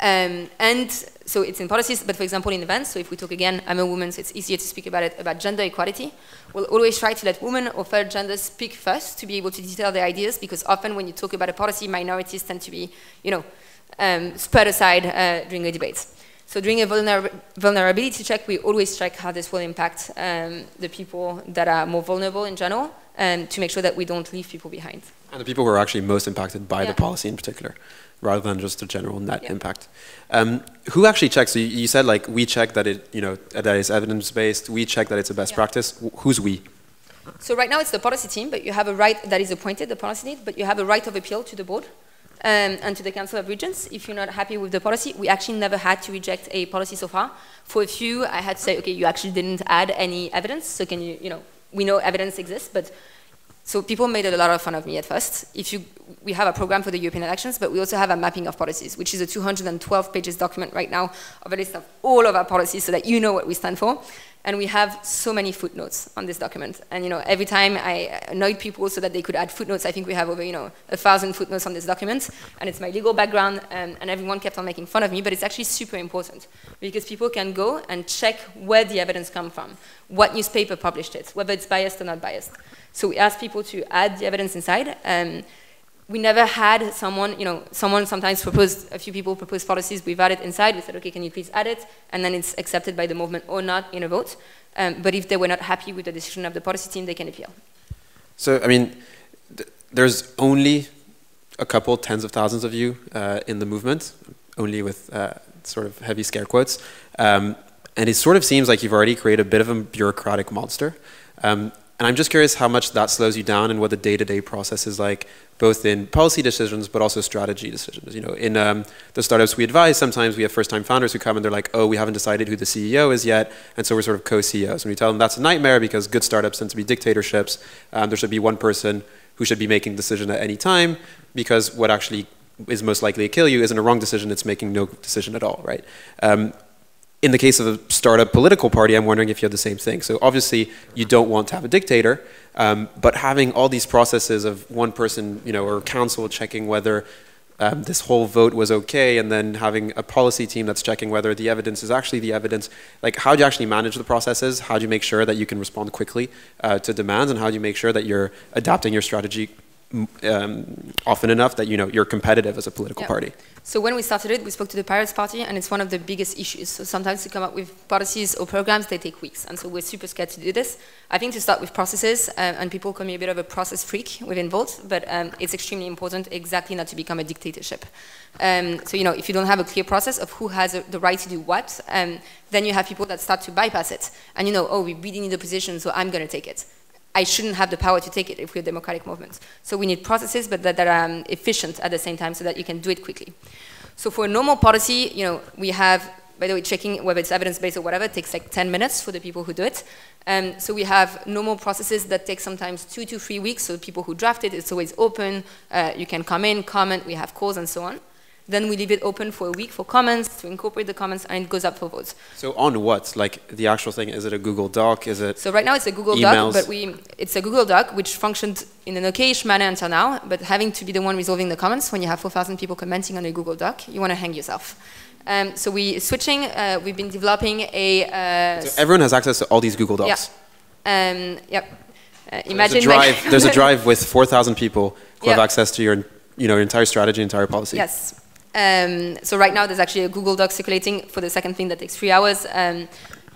Speaker 2: Um, and so it's in policies, but for example in events, so if we talk again, I'm a woman, so it's easier to speak about it, about gender equality, we'll always try to let women or third genders speak first to be able to detail their ideas, because often when you talk about a policy, minorities tend to be, you know, um, spread aside uh, during a debate. So during a vulner vulnerability check, we always check how this will impact um, the people that are more vulnerable in general, um, to make sure that we don't leave people behind.
Speaker 1: And the people who are actually most impacted by yeah. the policy in particular rather than just a general net yeah. impact. Um, who actually checks? So you, you, said like we check that it, you know, that it's evidence based. We check that it's a best yeah. practice. Who's we?
Speaker 2: So right now it's the policy team, but you have a right that is appointed, the policy team, but you have a right of appeal to the board um, and to the Council of Regions if you're not happy with the policy. We actually never had to reject a policy so far. For a few, I had to say, okay, you actually didn't add any evidence, so can you, you know, we know evidence exists, but so people made a lot of fun of me at first. If you, we have a program for the European elections, but we also have a mapping of policies, which is a 212 pages document right now of a list of all of our policies so that you know what we stand for. And we have so many footnotes on this document. And you know, every time I annoyed people so that they could add footnotes, I think we have over you know a thousand footnotes on this document. And it's my legal background, um, and everyone kept on making fun of me. But it's actually super important because people can go and check where the evidence comes from, what newspaper published it, whether it's biased or not biased. So we ask people to add the evidence inside. Um, we never had someone, you know, someone sometimes proposed, a few people proposed policies, we've added inside, we said, okay, can you please add it? And then it's accepted by the movement or not in a vote. Um, but if they were not happy with the decision of the policy team, they can appeal.
Speaker 1: So, I mean, th there's only a couple, tens of thousands of you uh, in the movement, only with uh, sort of heavy scare quotes. Um, and it sort of seems like you've already created a bit of a bureaucratic monster. Um, and I'm just curious how much that slows you down and what the day-to-day -day process is like, both in policy decisions, but also strategy decisions. You know, in um, the startups we advise, sometimes we have first-time founders who come and they're like, oh, we haven't decided who the CEO is yet, and so we're sort of co-CEOs. And we tell them that's a nightmare because good startups tend to be dictatorships. Um, there should be one person who should be making decision at any time because what actually is most likely to kill you isn't a wrong decision, it's making no decision at all, right? Um, in the case of a startup political party, I'm wondering if you have the same thing. So obviously, you don't want to have a dictator, um, but having all these processes of one person, you know, or council checking whether um, this whole vote was okay, and then having a policy team that's checking whether the evidence is actually the evidence. Like, how do you actually manage the processes? How do you make sure that you can respond quickly uh, to demands, and how do you make sure that you're adapting your strategy um, often enough that you know you're competitive as a political yeah. party.
Speaker 2: So when we started it, we spoke to the Pirates Party, and it's one of the biggest issues. So sometimes to come up with policies or programs, they take weeks, and so we're super scared to do this. I think to start with processes, uh, and people call me a bit of a process freak within Volt, but um, it's extremely important exactly not to become a dictatorship. Um, so you know, if you don't have a clear process of who has a, the right to do what, um, then you have people that start to bypass it, and you know, oh, we really need a position, so I'm going to take it. I shouldn't have the power to take it if we're democratic movement. So we need processes, but that, that are um, efficient at the same time so that you can do it quickly. So for a normal policy, you know, we have by the way, checking whether it's evidence-based or whatever takes like 10 minutes for the people who do it. Um, so we have normal processes that take sometimes two to three weeks. So people who draft it, it's always open. Uh, you can come in, comment, we have calls and so on. Then we leave it open for a week for comments, to incorporate the comments, and it goes up for votes.
Speaker 1: So on what? Like the actual thing? Is it a Google Doc? Is it?
Speaker 2: So right now it's a Google
Speaker 1: emails?
Speaker 2: Doc, but we it's a Google Doc which functioned in an okayish manner until now. But having to be the one resolving the comments when you have 4,000 people commenting on a Google Doc, you want to hang yourself. Um, so we switching. Uh, we've been developing a. Uh,
Speaker 1: So everyone has access to all these Google Docs.
Speaker 2: yeah. Um, yep. Uh,
Speaker 1: There's a
Speaker 2: imagine
Speaker 1: drive. there's a (laughs) drive with 4,000 people who have access to your, you know, entire strategy, entire policy.
Speaker 2: Yes. Um, so right now there's actually a Google Doc circulating for the second thing that takes three hours. Um,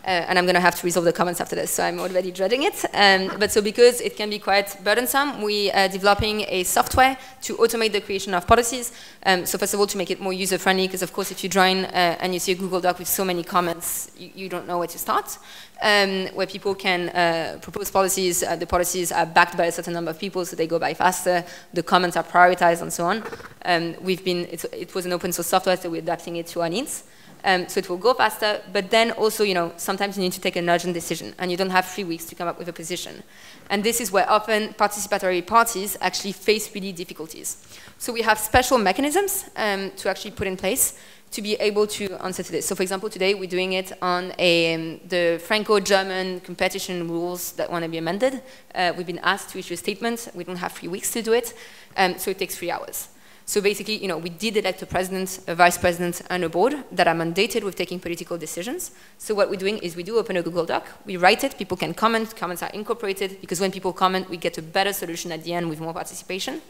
Speaker 2: and I'm going to have to resolve the comments after this, so I'm already dreading it. Um, but so because it can be quite burdensome, we are developing a software to automate the creation of policies. Um, so first of all, to make it more user-friendly, because of course if you join uh, and you see a Google Doc with so many comments, you, you don't know where to start. Um, where people can uh, propose policies, uh, the policies are backed by a certain number of people, so they go by faster, the comments are prioritized and so on. Um, we've been, it was an open source software, so we're adapting it to our needs. Um, so it will go faster, but then also, you know, sometimes you need to take an urgent decision, and you don't have three weeks to come up with a position. And this is where often participatory parties actually face really difficulties. So we have special mechanisms um, to actually put in place to be able to answer to this. So for example, today we're doing it on a, um, the Franco-German competition rules that want to be amended. Uh, we've been asked to issue a statement. We don't have three weeks to do it, um, so it takes three hours. So basically, you know, we did elect a president, a vice president, and a board that are mandated with taking political decisions. So what we're doing is we do open a Google Doc, we write it, people can comment, comments are incorporated, because when people comment, we get a better solution at the end with more participation.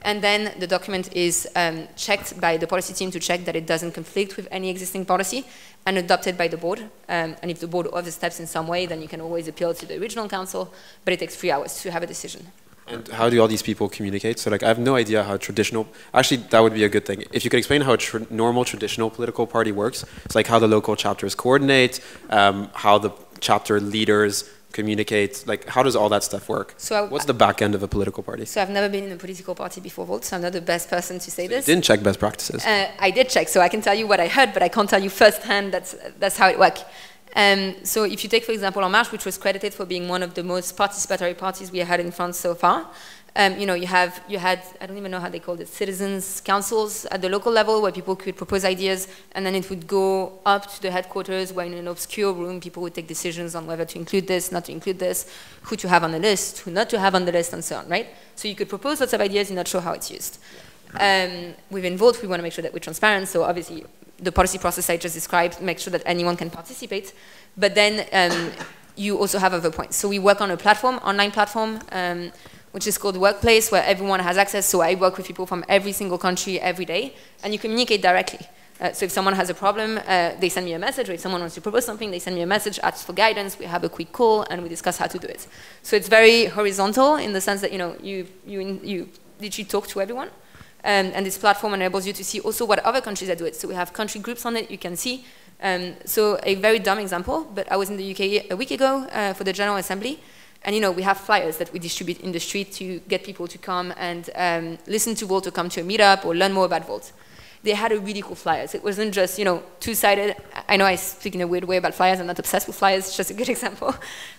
Speaker 2: And then the document is um, checked by the policy team to check that it doesn't conflict with any existing policy and adopted by the board. Um, and if the board oversteps in some way, then you can always appeal to the regional council, but it takes three hours to have a decision.
Speaker 1: And how do all these people communicate? So, like, I have no idea how traditional. Actually, that would be a good thing. If you could explain how a tr- normal traditional political party works, it's like how the local chapters coordinate, um, how the chapter leaders communicate. Like, how does all that stuff work?
Speaker 2: So
Speaker 1: What's the back end of a political party?
Speaker 2: So I've never been in a political party before Volt, so I'm not the best person to say this.
Speaker 1: Didn't check best practices.
Speaker 2: Uh, I did check, so I can tell you what I heard, but I can't tell you firsthand. That's that's how it works. Um, so if you take, for example, En Marche, which was credited for being one of the most participatory parties we had in France so far, um, you know, you have you had I don't even know how they called it, citizens councils at the local level where people could propose ideas, and then it would go up to the headquarters where in an obscure room people would take decisions on whether to include this, not to include this, who to have on the list, who not to have on the list, and so on, right? So you could propose lots of ideas, you're not sure how it's used. Um, within Volt, we want to make sure that we're transparent. So obviously, the policy process I just described, make sure that anyone can participate. But then um, you also have other points. So we work on a platform, online platform, um, which is called Workplace, where everyone has access. So I work with people from every single country every day, and you communicate directly. Uh, so if someone has a problem, uh, they send me a message, or if someone wants to propose something, they send me a message, ask for guidance, we have a quick call, and we discuss how to do it. So it's very horizontal in the sense that, you know, you, you, you literally talk to everyone. Um, and this platform enables you to see also what other countries are doing. So we have country groups on it, you can see. Um, so a very dumb example, but I was in the UK a week ago uh, for the General Assembly, and you know we have flyers that we distribute in the street to get people to come and um, listen to Volt or come to a meetup or learn more about Volt. They had a really cool flyers. It wasn't just you know two-sided. I know I speak in a weird way about flyers. I'm not obsessed with flyers. It's just a good (laughs) example.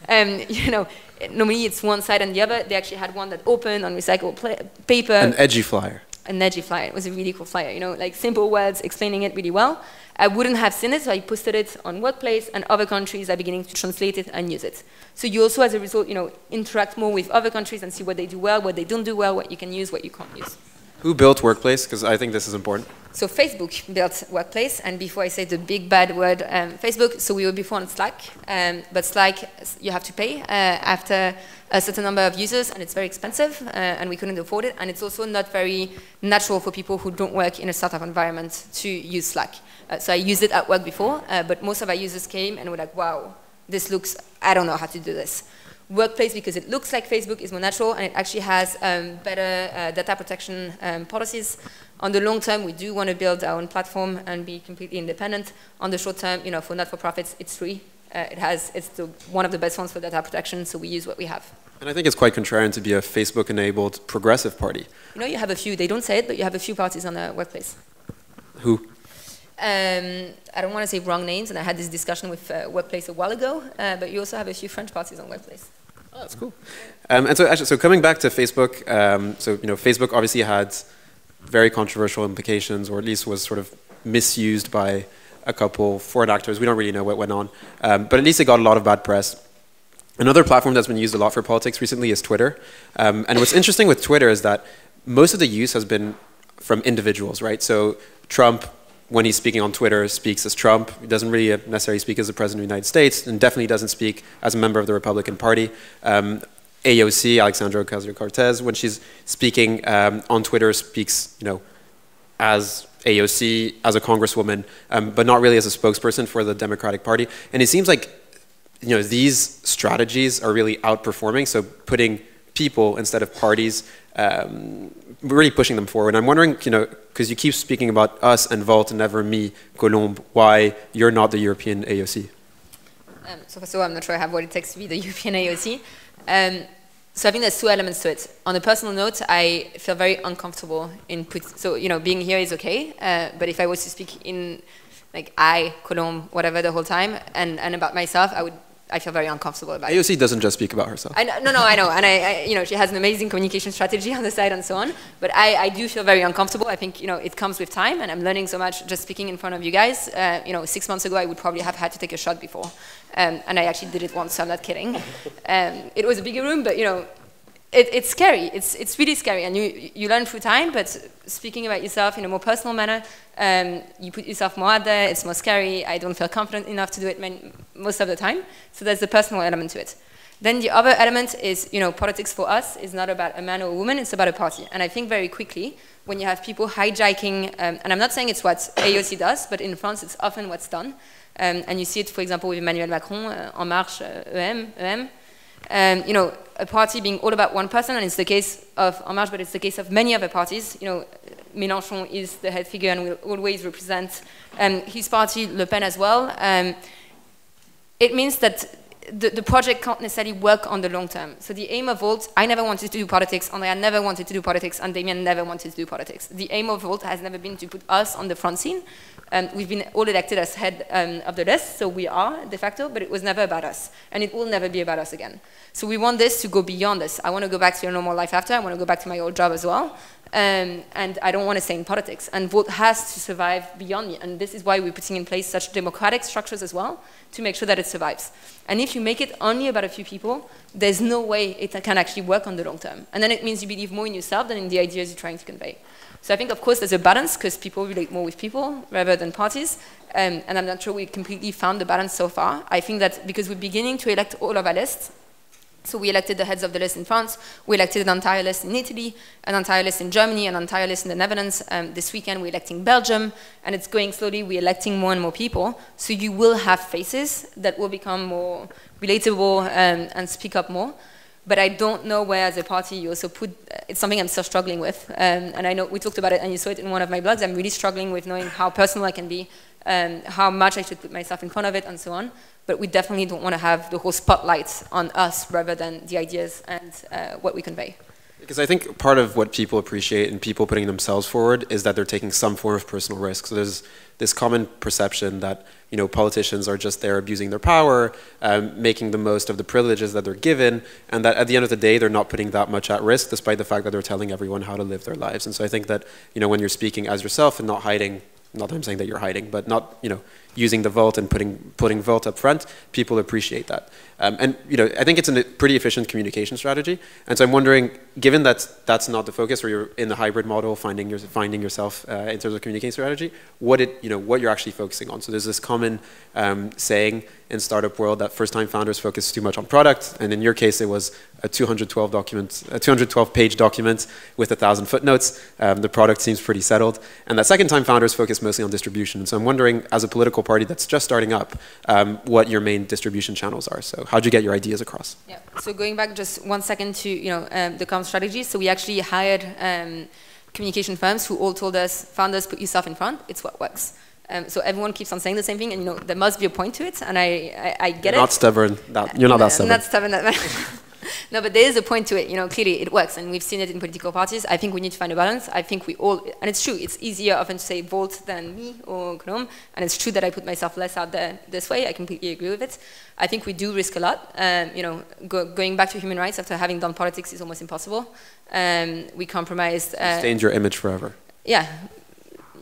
Speaker 2: Um, you know, normally it's one side and the other. They actually had one that opened on recycled paper.
Speaker 1: An edgy flyer
Speaker 2: an edgy flyer. It was a really cool flyer, you know, like simple words explaining it really well. I wouldn't have seen it, so I posted it on Workplace, and other countries are beginning to translate it and use it. So you also, as a result, you know, interact more with other countries and see what they do well, what they don't do well, what you can use, what you can't use.
Speaker 1: Who built Workplace? Because I think this is important.
Speaker 2: So Facebook built Workplace, and before I say the big bad word, um, Facebook, so we were before on Slack, um, but Slack, you have to pay uh, after a certain number of users, and it's very expensive, uh, and we couldn't afford it, and it's also not very natural for people who don't work in a startup environment to use Slack. Uh, so I used it at work before, uh, but most of our users came and were like, wow, this looks, I don't know how to do this. Workplace, because it looks like Facebook, is more natural, and it actually has um, better uh, data protection um, policies. On the long term, we do want to build our own platform and be completely independent. On the short term, you know, for not-for-profits, it's free. Uh, it has, it's the, one of the best ones for data protection, so we use what we have.
Speaker 1: And I think it's quite contrarian to be a Facebook-enabled progressive party.
Speaker 2: You know, you have a few, they don't say it, but you have a few parties on the workplace.
Speaker 1: Who?
Speaker 2: Um, I don't want to say wrong names, and I had this discussion with uh, Workplace a while ago, uh, but you also have a few French parties on Workplace.
Speaker 1: Oh, that's cool. Um, and so, actually, so coming back to Facebook, um, so you know, Facebook obviously had very controversial implications, or at least was sort of misused by a couple foreign actors. We don't really know what went on, um, but at least it got a lot of bad press. Another platform that's been used a lot for politics recently is Twitter. Um, and what's interesting with Twitter is that most of the use has been from individuals, right? So Trump, when he's speaking on Twitter, speaks as Trump. He doesn't really necessarily speak as the president of the United States, and definitely doesn't speak as a member of the Republican Party. Um, AOC, Alexandria Ocasio-Cortez, when she's speaking um, on Twitter, speaks, you know, as AOC, as a congresswoman, um, but not really as a spokesperson for the Democratic Party. And it seems like, you know, these strategies are really outperforming. So putting people instead of parties, um, really pushing them forward. I'm wondering, you know, because you keep speaking about us and Volt and never me, Colombe, why you're not the European AOC?
Speaker 2: Um, so first of all, I'm not sure I have what it takes to be the (laughs) European AOC. Um, so I think there's two elements to it. On a personal note, I feel very uncomfortable in put. So you know, being here is okay, uh, but if I was to speak in like I, Colombe, whatever the whole time, and, and about myself, I would I feel very uncomfortable about
Speaker 1: AOC
Speaker 2: it.
Speaker 1: doesn't just speak about herself.
Speaker 2: I know, no, no, I know, and I, I, you know, she has an amazing communication strategy on the side and so on. But I, I do feel very uncomfortable. I think you know it comes with time, and I'm learning so much just speaking in front of you guys. Uh, you know, six months ago, I would probably have had to take a shot before, um, and I actually did it once. So I'm not kidding. (laughs) Um, it was a bigger room, but you know, it, it's scary. It's, it's really scary, and you, you learn through time. But speaking about yourself in a more personal manner, um, you put yourself more out there. It's more scary. I don't feel confident enough to do it many, most of the time. So there's the personal element to it. Then the other element is, you know, politics for us is not about a man or a woman. It's about a party. And I think very quickly, when you have people hijacking, um, and I'm not saying it's what AOC does, but in France, it's often what's done. Um, and you see it, for example, with Emmanuel Macron, uh, En Marche, uh, EM, EM um, you know, a party being all about one person, and it's the case of En Marche, but it's the case of many other parties. You know, Mélenchon is the head figure and will always represent um, his party, Le Pen as well. Um, it means that the, the, project can't necessarily work on the long term. So the aim of Volt, I never wanted to do politics, Andrea never wanted to do politics, and Damian never wanted to do politics. The aim of Volt has never been to put us on the front scene. Um, we've been all elected as head um, of the list, so we are de facto, but it was never about us, and it will never be about us again. So we want this to go beyond this. I want to go back to a normal life after. I want to go back to my old job as well. Um, and I don't want to stay in politics. And Volt has to survive beyond me. And this is why we're putting in place such democratic structures as well to make sure that it survives. And if you make it only about a few people, there's no way it can actually work on the long term. And then it means you believe more in yourself than in the ideas you're trying to convey. So I think, of course, there's a balance because people relate more with people rather than parties. Um, and I'm not sure we completely found the balance so far. I think that because we're beginning to elect all of our lists, so we elected the heads of the list in France, we elected an entire list in Italy, an entire list in Germany, an entire list in the Netherlands. Um, this weekend we're electing Belgium, and it's going slowly, we're electing more and more people. So you will have faces that will become more relatable um, and speak up more. But I don't know where as a party you also put, it's something I'm still struggling with. Um, and I know we talked about it and you saw it in one of my blogs, I'm really struggling with knowing how personal I can be, um, how much I should put myself in front of it and so on but we definitely don't want to have the whole spotlight on us rather than the ideas and uh, what we convey.
Speaker 1: Because I think part of what people appreciate in people putting themselves forward is that they're taking some form of personal risk. So there's this common perception that you know politicians are just there abusing their power, um, making the most of the privileges that they're given, and that at the end of the day they're not putting that much at risk, despite the fact that they're telling everyone how to live their lives. And so I think that you know when you're speaking as yourself and not hiding, not that I'm saying that you're hiding, but not you know using the Volt and putting, putting Volt up front, people appreciate that. Um, and you know, I think it's a pretty efficient communication strategy. And so I'm wondering, given that that's not the focus, or you're in the hybrid model, finding, your, finding yourself uh, in terms of communication strategy, what it, you know, what you're actually focusing on. So there's this common um, saying in startup world that first-time founders focus too much on product, and in your case, it was a 212 document, a 212 page document with a thousand footnotes. Um, the product seems pretty settled, and that second-time founders focus mostly on distribution. So I'm wondering, as a political party that's just starting up, um, what your main distribution channels are. So how do you get your ideas across?
Speaker 2: Yeah. So going back just one second to you know um, the com strategy. So we actually hired um, communication firms who all told us, founders, put yourself in front. It's what works. Um, so everyone keeps on saying the same thing, and you know there must be a point to it, and I I, I get
Speaker 1: you're
Speaker 2: it.
Speaker 1: Not stubborn. That, you're not that stubborn.
Speaker 2: I'm not stubborn. That (laughs) No, but there is a point to it. You know, clearly it works, and we've seen it in political parties. I think we need to find a balance. I think we all, and it's true. It's easier often to say Volt than me or Colombe, and it's true that I put myself less out there this way. I completely agree with it. I think we do risk a lot. Um, you know, go, going back to human rights after having done politics is almost impossible. Um, we compromised.
Speaker 1: Uh, stained your image forever.
Speaker 2: Yeah,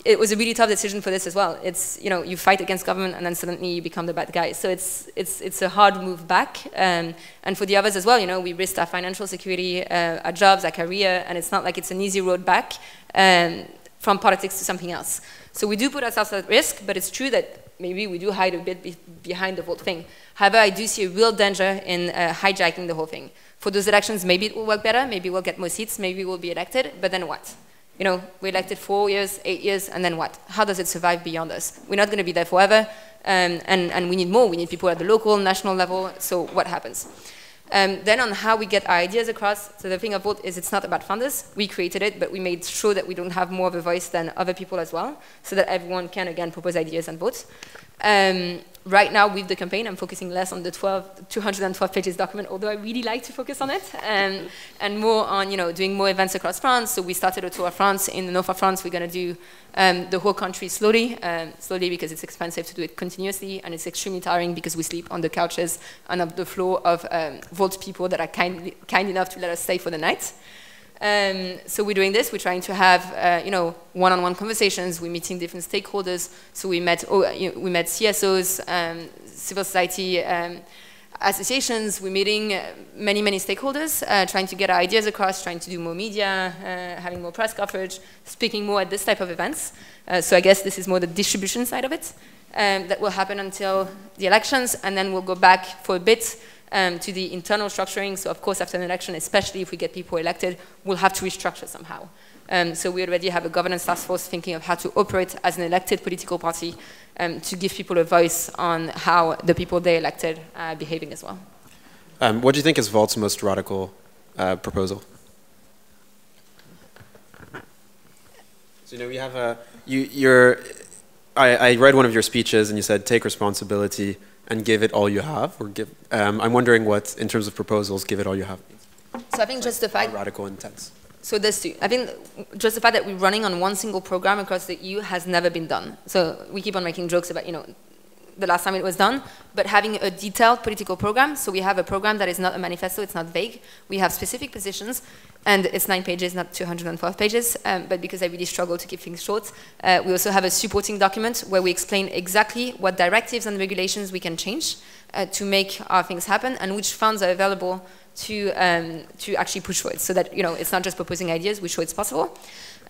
Speaker 2: it was a really tough decision for this as well. It's you know you fight against government and then suddenly you become the bad guy. So it's it's it's a hard move back. Um, and for the others as well, you know, we risked our financial security, uh, our jobs, our career, and it's not like it's an easy road back um, from politics to something else. So we do put ourselves at risk, but it's true that maybe we do hide a bit be behind the whole thing. However, I do see a real danger in uh, hijacking the whole thing. For those elections, maybe it will work better, maybe we'll get more seats, maybe we'll be elected, but then what? You know, we elected four years, eight years, and then what? How does it survive beyond us? We're not going to be there forever, um, and, and we need more. We need people at the local, national level, so what happens? Um, then on how we get our ideas across, so the thing Volt is it's not about funders. We created it, but we made sure that we don't have more of a voice than other people as well, so that everyone can, again, propose ideas and vote. Um, right now with the campaign, I'm focusing less on the 12, 212 pages document, although I really like to focus on it, um, and more on you know doing more events across France. So we started a tour of France. In the north of France, we're going to do um, the whole country slowly, um, slowly because it's expensive to do it continuously, and it's extremely tiring because we sleep on the couches and on the floor of um, Volt people that are kind, kind enough to let us stay for the night. Um, so we're doing this. We're trying to have, uh, you know, one-on-one conversations. We're meeting different stakeholders. So we met, oh, you know, we met CSOs, um, civil society um, associations. We're meeting uh, many, many stakeholders, uh, trying to get our ideas across, trying to do more media, uh, having more press coverage, speaking more at this type of events. Uh, so I guess this is more the distribution side of it. Um, that will happen until the elections, and then we'll go back for a bit um, to the internal structuring. So of course, after an election, especially if we get people elected, we'll have to restructure somehow. Um, so we already have a governance task force thinking of how to operate as an elected political party um, to give people a voice on how the people they elected are behaving as well.
Speaker 1: Um, what do you think is Volt's most radical uh, proposal? So you know, we have a you. You're. I, I read one of your speeches, and you said take responsibility and give it all you have, or give? Um, I'm wondering what, in terms of proposals, give it all you have.
Speaker 2: So I think just the fact
Speaker 1: radical intense.
Speaker 2: So this too. I think just the fact that we're running on one single program across the EU has never been done. So we keep on making jokes about you know the last time it was done, but having a detailed political program. So we have a program that is not a manifesto, it's not vague. We have specific positions, and it's nine pages, not 212 pages, um, but because I really struggle to keep things short, uh, we also have a supporting document where we explain exactly what directives and regulations we can change uh, to make our things happen, and which funds are available to, um, to actually push for it, so that you know, it's not just proposing ideas, we show it's possible.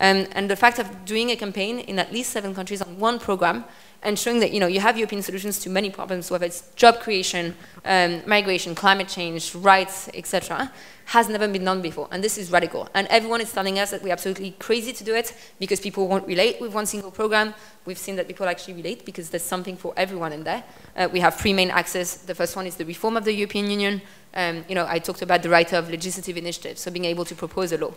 Speaker 2: Um, and the fact of doing a campaign in at least seven countries on one program and showing that you know you have European solutions to many problems, whether it's job creation, um, migration, climate change, rights, etc., has never been done before, and this is radical. And everyone is telling us that we're absolutely crazy to do it because people won't relate with one single program. We've seen that people actually relate because there's something for everyone in there. Uh, we have three main axes. The first one is the reform of the European Union. Um, you know, I talked about the right of legislative initiative, so being able to propose a law.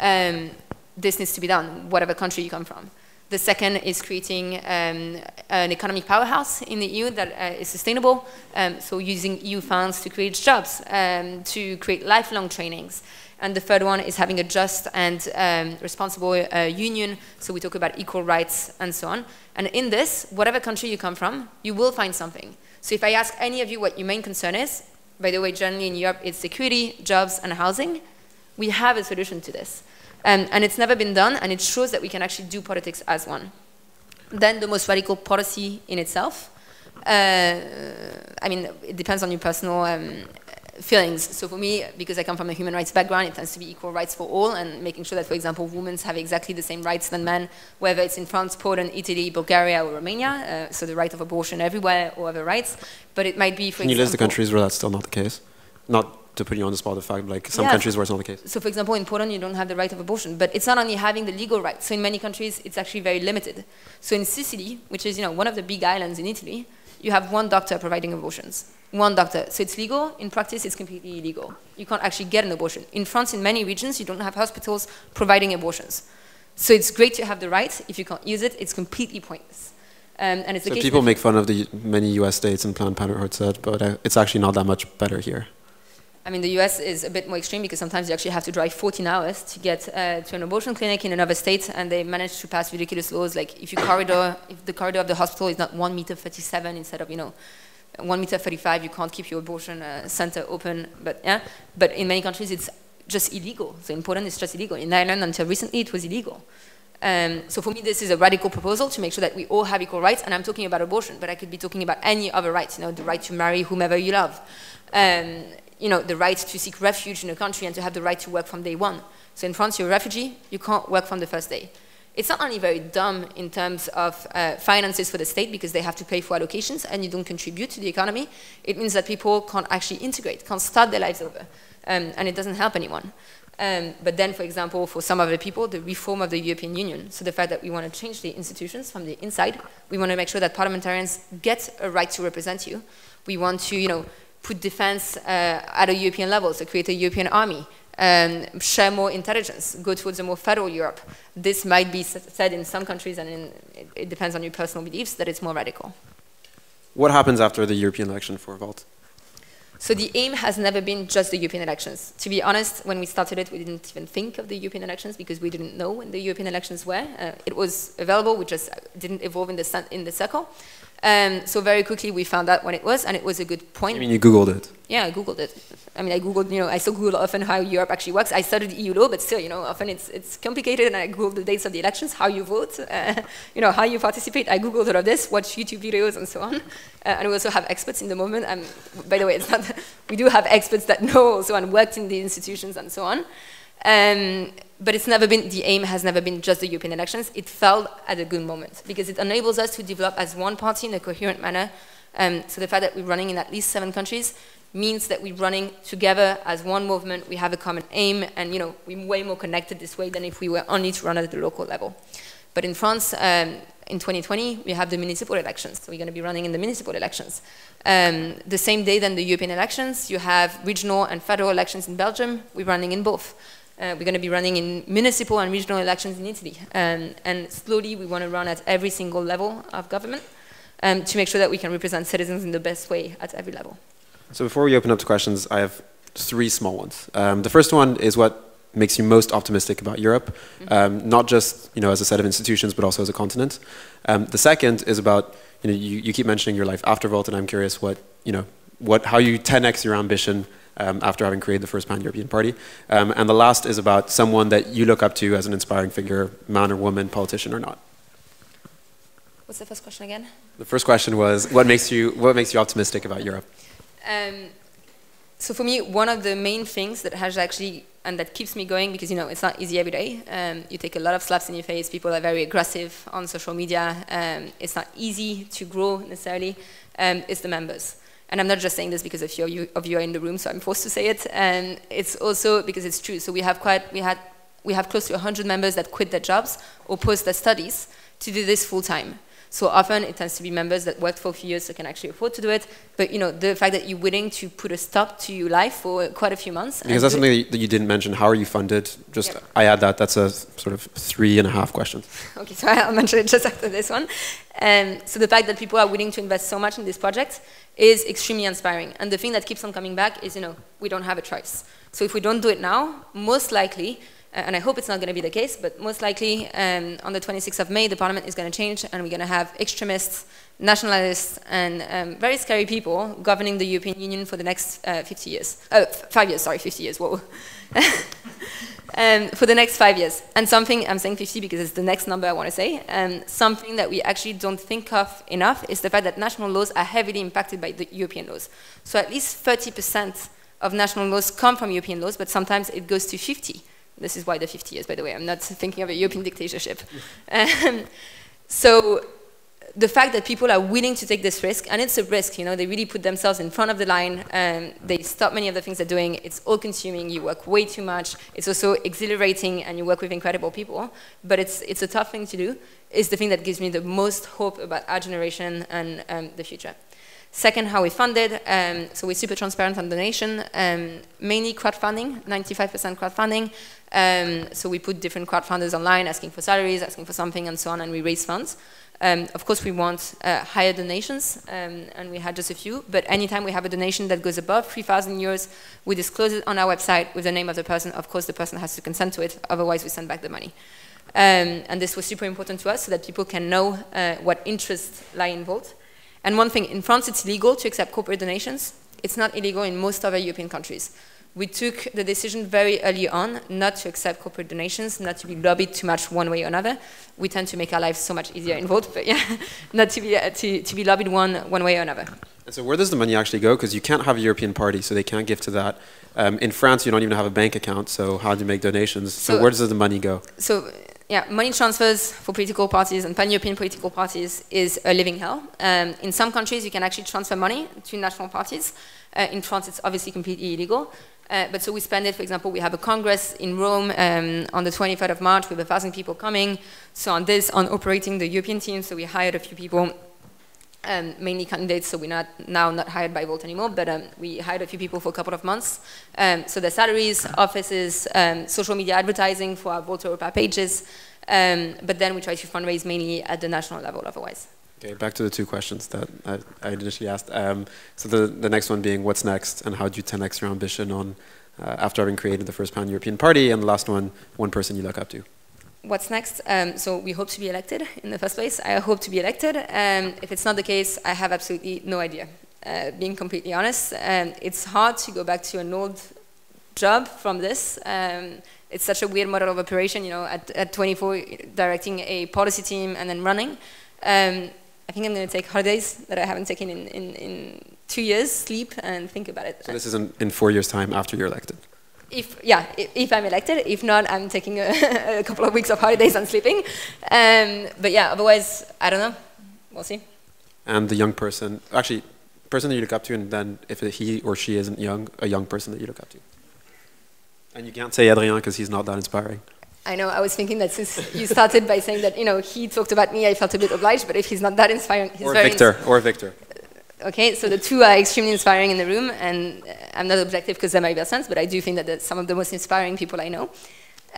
Speaker 2: Um, this needs to be done, whatever country you come from. The second is creating um, an economic powerhouse in the EU that uh, is sustainable. Um, so using EU funds to create jobs, um, to create lifelong trainings. And the third one is having a just and um, responsible uh, union. So we talk about equal rights and so on. And in this, whatever country you come from, you will find something. So if I ask any of you what your main concern is, by the way, generally in Europe, it's security, jobs, and housing. We have a solution to this. Um, and it's never been done, and it shows that we can actually do politics as one. Then the most radical policy in itself. Uh, I mean, it depends on your personal um, feelings. So for me, because I come from a human rights background, it tends to be equal rights for all, and making sure that, for example, women have exactly the same rights than men, whether it's in France, Poland, Italy, Bulgaria, or Romania. Uh, so the right of abortion everywhere, or other rights. But it might be, for
Speaker 1: Can
Speaker 2: you
Speaker 1: list the countries where that's still not the case? Not to put you on the spot, the fact like some
Speaker 2: yeah,
Speaker 1: countries where it's not the case.
Speaker 2: So, for example, in Poland, you don't have the right of abortion, but it's not only having the legal right. So, in many countries, it's actually very limited. So, in Sicily, which is you know one of the big islands in Italy, you have one doctor providing abortions. One doctor. So it's legal. In practice, it's completely illegal. You can't actually get an abortion. In France, in many regions, you don't have hospitals providing abortions. So it's great to have the right. If you can't use it, it's completely pointless. Um, and it's
Speaker 1: so people make fun of the many U.S. states and Planned Parenthood said, but uh, it's actually not that much better here.
Speaker 2: I mean, the US is a bit more extreme because sometimes you actually have to drive 14 hours to get uh, to an abortion clinic in another state, and they manage to pass ridiculous laws like if corridor, if the corridor of the hospital is not 1 meter 37 instead of, you know, 1 meter 35, you can't keep your abortion uh, center open. But yeah, but in many countries it's just illegal. So in Poland it's just illegal. In Ireland until recently it was illegal. Um, so for me, this is a radical proposal to make sure that we all have equal rights. And I'm talking about abortion, but I could be talking about any other rights. You know, the right to marry whomever you love, um, you know, the right to seek refuge in a country and to have the right to work from day one. So in France, you're a refugee, you can't work from the first day. It's not only very dumb in terms of uh, finances for the state because they have to pay for allocations and you don't contribute to the economy. It means that people can't actually integrate, can't start their lives over, um, and it doesn't help anyone. Um, but then, for example, for some other people, the reform of the European Union, so the fact that we want to change the institutions from the inside, we want to make sure that parliamentarians get a right to represent you. We want to, you know, put defense uh, at a European level, so create a European army, um, share more intelligence, go towards a more federal Europe. This might be said in some countries, and in, it, it depends on your personal beliefs, that it's more radical.
Speaker 1: What happens after the European election for Volt?
Speaker 2: So the aim has never been just the European elections. To be honest, when we started it, we didn't even think of the European elections because we didn't know when the European elections were. Uh, it was available, we just didn't evolve in the, in the circle. Um, so very quickly we found out when it was, and it was a good point.
Speaker 1: I mean, you Googled it?
Speaker 2: Yeah, I Googled it. I mean, I Googled, you know, I still Google often how Europe actually works. I studied EU law, but still, you know, often it's, it's complicated, and I Googled the dates of the elections, how you vote, uh, (laughs) you know, how you participate. I Googled all of this, watch YouTube videos, and so on. Uh, and we also have experts in the moment. Um, by the way, it's not, (laughs) we do have experts that know also and worked in the institutions and so on. Um, but it's never been, the aim has never been just the European elections. It fell at a good moment because it enables us to develop as one party in a coherent manner. Um, so the fact that we're running in at least seven countries means that we're running together as one movement, we have a common aim, and you know, we're way more connected this way than if we were only to run at the local level. But in France, um, in 2020, we have the municipal elections. So we're going to be running in the municipal elections. Um, the same day than the European elections, you have regional and federal elections in Belgium. We're running in both. Uh, we're going to be running in municipal and regional elections in Italy. Um, and slowly, we want to run at every single level of government um, to make sure that we can represent citizens in the best way at every level.
Speaker 1: So before we open up to questions, I have three small ones. Um, the first one is what makes you most optimistic about Europe, mm -hmm. not just you know as a set of institutions, but also as a continent. Um, the second is about you know you, you keep mentioning your life after Volt, and I'm curious what you know what how you 10x your ambition um, after having created the first pan-European party. Um, and the last is about someone that you look up to as an inspiring figure, man or woman, politician or not.
Speaker 2: What's the first question again?
Speaker 1: The first question was, what makes you, what makes you optimistic about Europe?
Speaker 2: Um, so for me, one of the main things that has actually, and that keeps me going, because you know, it's not easy every day. Um, you take a lot of slaps in your face, people are very aggressive on social media. Um, it's not easy to grow necessarily. Um, it's the members and I'm not just saying this because of you, of you are in the room, so I'm forced to say it. And it's also because it's true. So we have quite, we had, we have close to 100 members that quit their jobs or post their studies to do this full time. So often it tends to be members that worked for a few years that can actually afford to do it. But you know, the fact that you're willing to put a stop to your life for quite a few months.
Speaker 1: Because that's something that you didn't mention. How are you funded? Just yep. I add that. That's a sort of three and a half questions.
Speaker 2: Okay, so (laughs) I'll mention it just after this one. Um, so the fact that people are willing to invest so much in this project is extremely inspiring. And the thing that keeps on coming back is, you know, we don't have a choice. So if we don't do it now, most likely, and I hope it's not going to be the case, but most likely um, on the 26th of May, the parliament is going to change and we're going to have extremists, nationalists, and um, very scary people governing the European Union for the next uh, 50 years. Uh, five years, sorry, 50 years, whoa. (laughs) um, for the next five years. And something, I'm saying 50 because it's the next number I want to say, um, something that we actually don't think of enough is the fact that national laws are heavily impacted by the European laws. So at least 30% of national laws come from European laws, but sometimes it goes to 50. This is why the 50 years, by the way. I'm not thinking of a European dictatorship. um, so the fact that people are willing to take this risk, and it's a risk, you know, they really put themselves in front of the line, and they stop many of the things they're doing. It's all consuming, you work way too much. It's also exhilarating, and you work with incredible people, but it's, it's a tough thing to do, is the thing that gives me the most hope about our generation and um, the future. Second, how we funded. Um, so we're super transparent on donation, um, mainly crowdfunding, 95% crowdfunding. Um, so we put different crowdfunders online asking for salaries, asking for something, and so on, and we raise funds. Um, of course, we want uh, higher donations, um, and we had just a few, but anytime we have a donation that goes above 3,000 euros, we disclose it on our website with the name of the person. Of course, the person has to consent to it, otherwise we send back the money. Um, and this was super important to us so that people can know uh, what interests lie involved. And one thing, in France it's legal to accept corporate donations. It's not illegal in most other European countries. We took the decision very early on not to accept corporate donations, not to be lobbied too much one way or another. We tend to make our lives so much easier in Volt, but yeah, (laughs) not to be, uh, to, to be lobbied one, one way or another.
Speaker 1: And so where does the money actually go? Because you can't have a European party, so they can't give to that. Um, in France, you don't even have a bank account, so how do you make donations? So, so where does the money go?
Speaker 2: So yeah, money transfers for political parties and pan-European political parties is a living hell. Um, in some countries, you can actually transfer money to national parties. Uh, in France, it's obviously completely illegal. Uh, but so we spend it, for example, we have a congress in Rome um, on the 23rd of March with a thousand people coming. So on this, on operating the European team, so we hired a few people um, mainly candidates, so we're not now not hired by Volt anymore, but um, we hired a few people for a couple of months. Um, so the salaries, offices, um, social media advertising for our Volt Europa pages, um, but then we try to fundraise mainly at the national level otherwise.
Speaker 1: Okay, back to the two questions that I, I initially asked. Um, so the, the next one being what's next and how do you 10x your ambition on uh, after having created the first pan-European party and the last one, one person you look up to
Speaker 2: what's next? Um, so we hope to be elected in the first place. I hope to be elected. Um, if it's not the case, I have absolutely no idea. Uh, being completely honest, um, it's hard to go back to an old job from this. Um, it's such a weird model of operation, you know, at, at 24, directing a policy team and then running. Um, I think I'm going to take holidays that I haven't taken in, in, in two years, sleep, and think about it.
Speaker 1: So this is in, in four years' time after you're elected?
Speaker 2: If yeah, if, I'm elected. If not, I'm taking a, (laughs) a couple of weeks of holidays and sleeping. Um, but yeah, otherwise, I don't know. We'll see.
Speaker 1: And the young person, actually, person that you look up to, and then if he or she isn't young, a young person that you look up to. And you can't say Adrien because he's not that inspiring.
Speaker 2: I know. I was thinking that since you started by saying that you know he talked about me, I felt a bit obliged. But if he's not that inspiring, he's
Speaker 1: or Victor, or Victor.
Speaker 2: Okay, so the two are extremely inspiring in the room, and I'm not objective because they're my best friends, but I do think that some of the most inspiring people I know.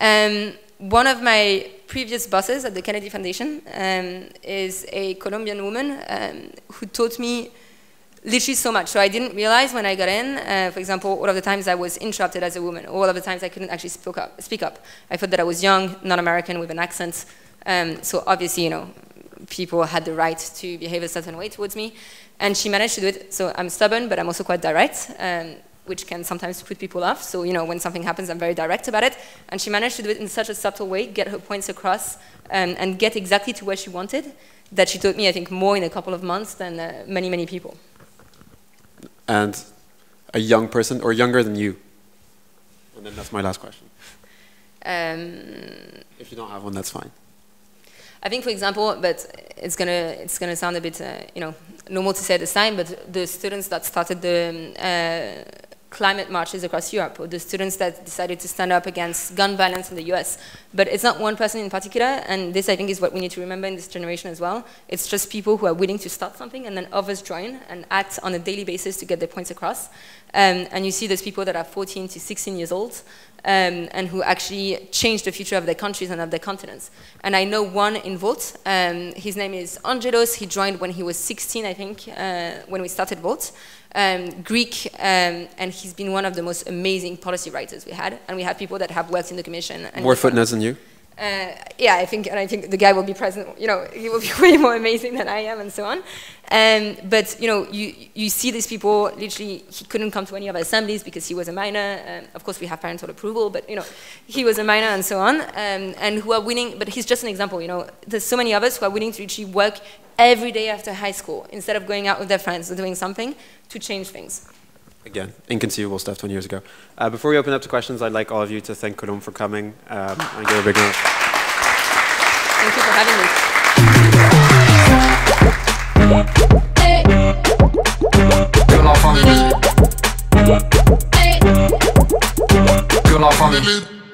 Speaker 2: Um, one of my previous bosses at the Kennedy Foundation um, is a Colombian woman um, who taught me literally so much. So I didn't realize when I got in, uh, for example, all of the times I was interrupted as a woman, all of the times I couldn't actually speak up. Speak up. I thought that I was young, non-American, with an accent. Um, so obviously, you know, people had the right to behave a certain way towards me. And she managed to do it. So I'm stubborn, but I'm also quite direct, um, which can sometimes put people off. So, you know, when something happens, I'm very direct about it. And she managed to do it in such a subtle way, get her points across, um, and get exactly to where she wanted, that she taught me, I think, more in a couple of months than uh, many, many people.
Speaker 1: And a young person, or younger than you? And then that's my last question. Um, if you don't have one, that's fine.
Speaker 2: I think, for example, but it's gonna it's gonna sound a bit uh, you know normal to say at this time, but the students that started the uh, climate marches across Europe, or the students that decided to stand up against gun violence in the US. But it's not one person in particular, and this I think is what we need to remember in this generation as well. It's just people who are willing to start something, and then others join and act on a daily basis to get their points across. Um, and you see those people that are 14 to 16 years old, um, and who actually change the future of their countries and of their continents. And I know one in Volt. Um, his name is Angelos. He joined when he was 16, I think, uh, when we started Volt. Um, Greek, um, and he's been one of the most amazing policy writers we had. And we have people that have worked in the commission.
Speaker 1: More footnotes than you?
Speaker 2: Uh, yeah, I think, and I think the guy will be present. You know, he will be (laughs) way more amazing than I am, and so on. Um, but you know, you you see these people. Literally, he couldn't come to any of our assemblies because he was a minor. Um, of course, we have parental approval, but you know, he was a minor, and so on. Um, and who are willing. But he's just an example. You know, there's so many of us who are willing to actually work every day after high school instead of going out with their friends or doing something to change things
Speaker 1: again, inconceivable stuff 20 years ago. Uh, before we open up to questions, I'd like all of you to thank Colombe for coming um, and give a big round.
Speaker 2: Thank you for having me. Que